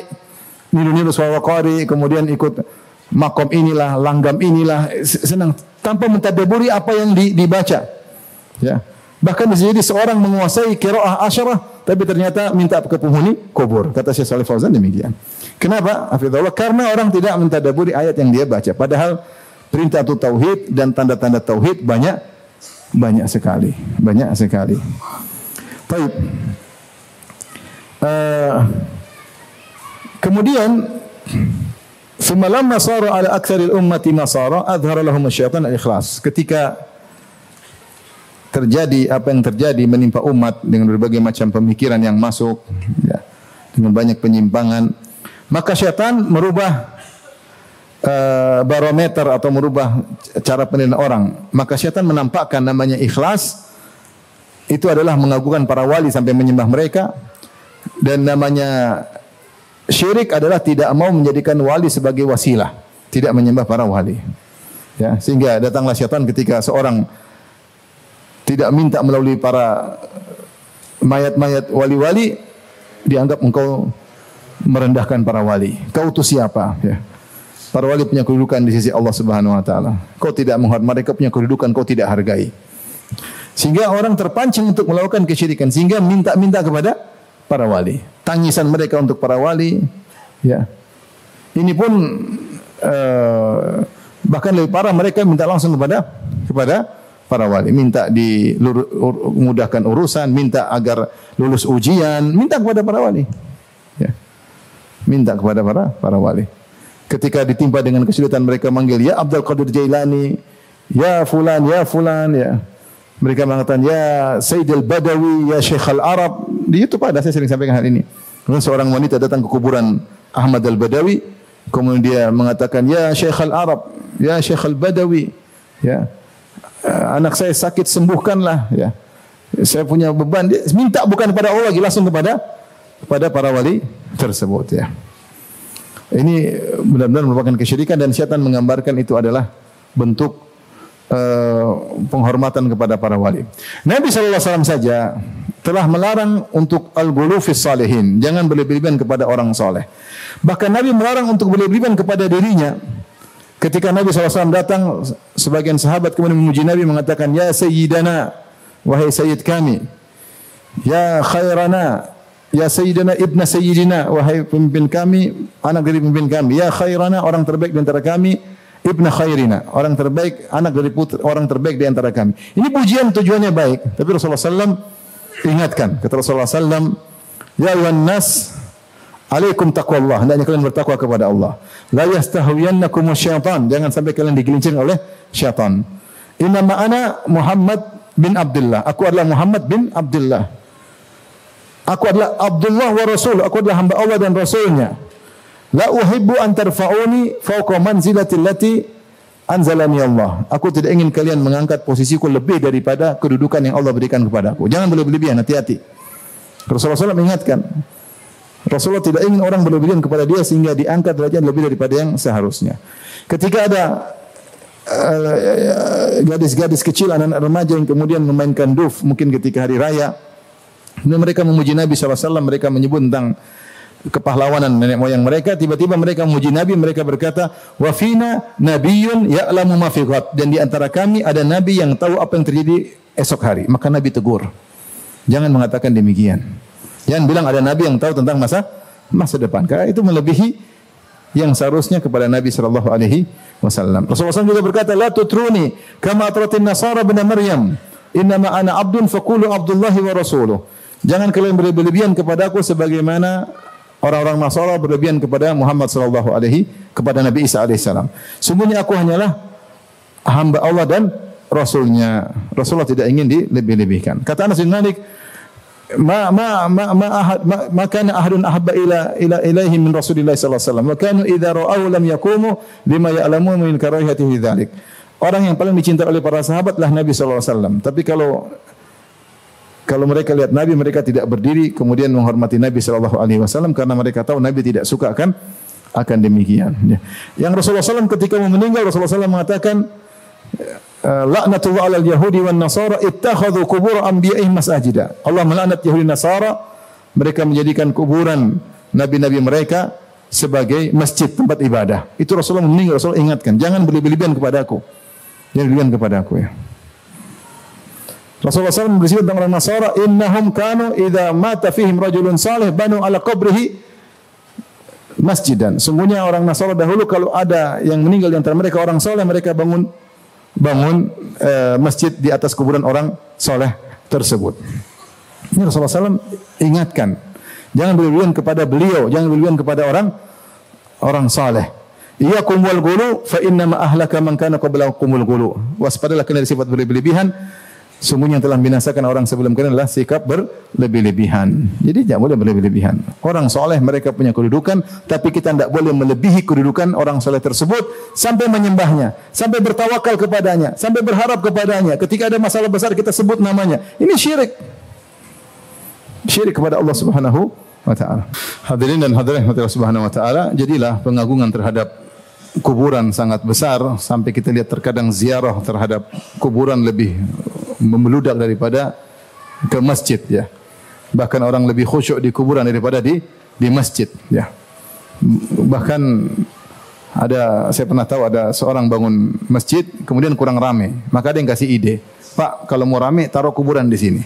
niru-niru suara qari, kemudian ikut makom inilah, langgam inilah, senang tanpa mentadaburi apa yang di, dibaca. Ya. Bahkan bisa jadi seorang menguasai qiraah asyarah tapi ternyata minta ke penghuni kubur. Kata Syekh Saleh Fauzan demikian. Kenapa? Hafizahullah karena orang tidak mentadaburi ayat yang dia baca. Padahal perintah untuk tauhid dan tanda-tanda tauhid banyak banyak sekali, banyak sekali. Baik. Uh, kemudian Semalam sara ala aktsaril ummati masara adhara lahum syaitan al-ikhlas. Ketika terjadi apa yang terjadi menimpa umat dengan berbagai macam pemikiran yang masuk ya, dengan banyak penyimpangan. Maka syaitan merubah uh, barometer atau merubah cara penilaian orang. Maka syaitan menampakkan namanya ikhlas itu adalah mengagungkan para wali sampai menyembah mereka. Dan namanya syirik adalah tidak mau menjadikan wali sebagai wasilah tidak menyembah para wali. Ya sehingga datanglah syaitan ketika seorang tidak minta melalui para mayat-mayat wali-wali dianggap engkau merendahkan para wali. Kau itu siapa? Ya. Para wali punya kedudukan di sisi Allah Subhanahu wa taala. Kau tidak menghormati mereka punya kedudukan kau tidak hargai. Sehingga orang terpancing untuk melakukan kesyirikan sehingga minta-minta kepada para wali. Tangisan mereka untuk para wali ya. Ini pun uh, bahkan lebih parah mereka minta langsung kepada kepada para wali, minta dimudahkan urusan, minta agar lulus ujian, minta kepada para wali. Ya. Minta kepada para para wali. Ketika ditimpa dengan kesulitan mereka manggil ya Abdul Qadir Jailani, ya fulan, ya fulan, ya. Mereka mengatakan ya Sayyidil Badawi, ya Syekh Al-Arab. Di YouTube ada saya sering sampaikan hal ini. Kemudian seorang wanita datang ke kuburan Ahmad Al-Badawi, kemudian dia mengatakan ya Syekh Al-Arab, ya Syekh Al-Badawi, ya anak saya sakit sembuhkanlah ya. Saya punya beban minta bukan kepada Allah lagi langsung kepada kepada para wali tersebut ya. Ini benar-benar merupakan kesyirikan dan syaitan menggambarkan itu adalah bentuk uh, penghormatan kepada para wali. Nabi SAW saja telah melarang untuk al-ghulu salihin, jangan berlebihan kepada orang soleh. Bahkan Nabi melarang untuk berlebihan kepada dirinya. Ketika Nabi SAW datang, sebagian sahabat kemudian memuji Nabi mengatakan, Ya Sayyidana, wahai Sayyid kami. Ya khairana, Ya Sayyidana ibna Sayyidina, wahai pemimpin kami, anak dari pemimpin kami. Ya khairana, orang terbaik di antara kami. Ibna khairina, orang terbaik, anak dari putri, orang terbaik di antara kami. Ini pujian tujuannya baik. Tapi Rasulullah SAW ingatkan. Kata Rasulullah SAW, Ya Yuhan Nas, Alaikum taqwallah. Hendaknya kalian bertakwa kepada Allah. La yastahwiyannakum syaitan. Jangan sampai kalian digelincir oleh syaitan. Inna ma'ana Muhammad bin Abdullah. Aku adalah Muhammad bin Abdullah. Aku adalah Abdullah wa Rasul. Aku adalah hamba Allah dan Rasulnya. La uhibbu an tarfa'uni fawqa manzilati allati anzalani Allah. Aku tidak ingin kalian mengangkat posisiku lebih daripada kedudukan yang Allah berikan kepadaku. Jangan berlebihan, hati-hati. Rasulullah SAW ingatkan, Rasulullah tidak ingin orang berlebihan kepada dia sehingga diangkat derajat lebih daripada yang seharusnya. Ketika ada uh, gadis-gadis uh, kecil, anak-anak remaja yang kemudian memainkan duf, mungkin ketika hari raya, dan mereka memuji Nabi SAW, mereka menyebut tentang kepahlawanan nenek moyang mereka, tiba-tiba mereka memuji Nabi, mereka berkata, wafina nabiyun ya'lamu ma dan di antara kami ada nabi yang tahu apa yang terjadi esok hari. Maka Nabi tegur. Jangan mengatakan demikian. Jangan bilang ada nabi yang tahu tentang masa masa depan. Karena itu melebihi yang seharusnya kepada Nabi sallallahu alaihi wasallam. Rasulullah SAW juga berkata, "La tutruni kama atratin Nasara bin Maryam. Innama ana abdun faqulu Abdullahi wa rasuluh." Jangan kalian berlebihan kepadaku sebagaimana orang-orang Nasara berlebihan kepada Muhammad sallallahu alaihi kepada Nabi Isa alaihi salam. Sungguhnya aku hanyalah hamba Allah dan rasulnya. Rasulullah tidak ingin dilebih-lebihkan. Kata Anas bin Malik, ma ma ma ma ahad ma, ma kana ahadun ahabba ila ila ilaihi min Rasulillah sallallahu alaihi wasallam wa kanu idza ra'aw lam yaqumu bima ya'lamu min karahiyatihi dzalik. Orang yang paling dicintai oleh para sahabat lah Nabi sallallahu alaihi wasallam. Tapi kalau kalau mereka lihat Nabi mereka tidak berdiri kemudian menghormati Nabi sallallahu alaihi wasallam karena mereka tahu Nabi tidak suka akan akan demikian. Yang Rasulullah SAW ketika mau meninggal Rasulullah SAW mengatakan laknatullah alal yahudi wan nasara ittakhadhu kubur anbiya'ihim masajida. Allah melaknat Yahudi Nasara mereka menjadikan kuburan nabi-nabi mereka sebagai masjid tempat ibadah. Itu Rasulullah meninggal Rasulullah ingatkan, jangan berlebihan kepada aku. Jangan berlebihan kepada aku ya. Rasulullah SAW bercerita tentang orang Nasara, innahum kanu idza mata fihim rajulun salih banu ala qabrihi masjidan. Sungguhnya orang Nasara dahulu kalau ada yang meninggal di antara mereka orang soleh, mereka bangun bangun e, masjid di atas kuburan orang soleh tersebut. Ini Rasulullah SAW ingatkan, jangan berlebihan kepada beliau, jangan berlebihan kepada orang orang soleh. Ia kumul gulu, fa inna ma ahlaka man kana kumul gulu. Waspadalah kena sifat berlebihan Sungguhnya yang telah binasakan orang sebelum kalian adalah sikap berlebih-lebihan. Jadi tidak boleh berlebih-lebihan. Orang soleh mereka punya kedudukan, tapi kita tidak boleh melebihi kedudukan orang soleh tersebut sampai menyembahnya, sampai bertawakal kepadanya, sampai berharap kepadanya. Ketika ada masalah besar kita sebut namanya. Ini syirik. Syirik kepada Allah Subhanahu wa taala. Hadirin dan hadirin Allah Subhanahu wa taala, jadilah pengagungan terhadap kuburan sangat besar sampai kita lihat terkadang ziarah terhadap kuburan lebih memeludak daripada ke masjid ya. Bahkan orang lebih khusyuk di kuburan daripada di di masjid ya. Bahkan ada saya pernah tahu ada seorang bangun masjid kemudian kurang rame, maka ada yang kasih ide, "Pak, kalau mau rame taruh kuburan di sini."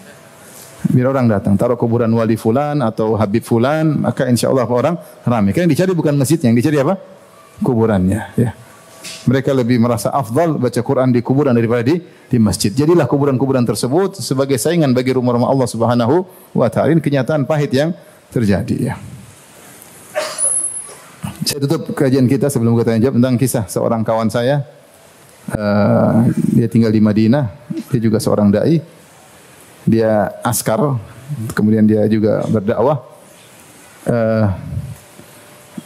Biar orang datang, taruh kuburan wali fulan atau habib fulan, maka insya Allah orang rame. Kan yang dicari bukan masjidnya, yang dicari apa? Kuburannya, ya. Mereka lebih merasa afdal baca Quran di kuburan daripada di, di masjid. Jadilah kuburan-kuburan tersebut sebagai saingan bagi rumah-rumah Allah Subhanahu wa taala. Ini kenyataan pahit yang terjadi ya. Saya tutup kajian kita sebelum kita jawab tentang kisah seorang kawan saya. Uh, dia tinggal di Madinah, dia juga seorang dai. Dia askar, kemudian dia juga berdakwah. Uh,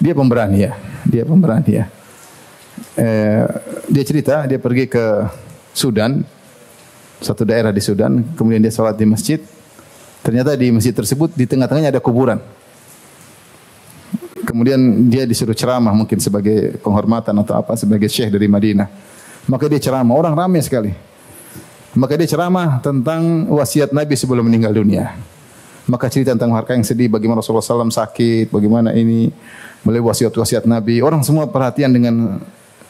dia pemberani ya, dia pemberani ya eh, dia cerita dia pergi ke Sudan, satu daerah di Sudan, kemudian dia sholat di masjid. Ternyata di masjid tersebut di tengah-tengahnya ada kuburan. Kemudian dia disuruh ceramah mungkin sebagai penghormatan atau apa sebagai syekh dari Madinah. Maka dia ceramah, orang ramai sekali. Maka dia ceramah tentang wasiat Nabi sebelum meninggal dunia. Maka cerita tentang harga yang sedih, bagaimana Rasulullah SAW sakit, bagaimana ini, mulai wasiat-wasiat Nabi. Orang semua perhatian dengan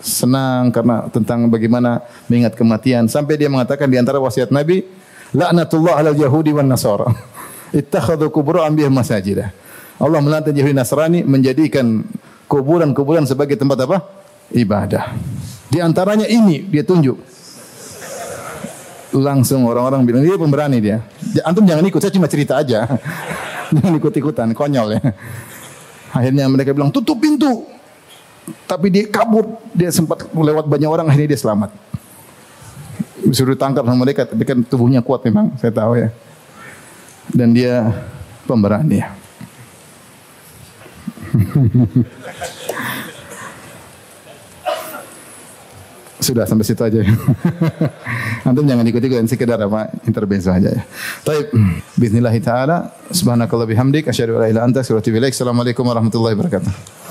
senang karena tentang bagaimana mengingat kematian sampai dia mengatakan di antara wasiat Nabi laknatullah ala yahudi wan nasara ittakhadhu qubur anbiya masajidah Allah melaknat Yahudi Nasrani menjadikan kuburan-kuburan sebagai tempat apa? ibadah. Di antaranya ini dia tunjuk. Langsung orang-orang bilang dia pemberani dia. Antum jangan ikut, saya cuma cerita aja. jangan ikut-ikutan, konyol ya. Akhirnya mereka bilang tutup pintu tapi dia kabur, dia sempat melewat banyak orang, akhirnya dia selamat. Disuruh tangkap sama mereka, tapi kan tubuhnya kuat memang, saya tahu ya. Dan dia pemberani. Sudah sampai situ aja. Antum jangan ikut-ikutan sekedar apa intervensi aja ya. Baik, bismillah taala subhanakallah bihamdik asyhadu an la anta. Assalamualaikum warahmatullahi wabarakatuh.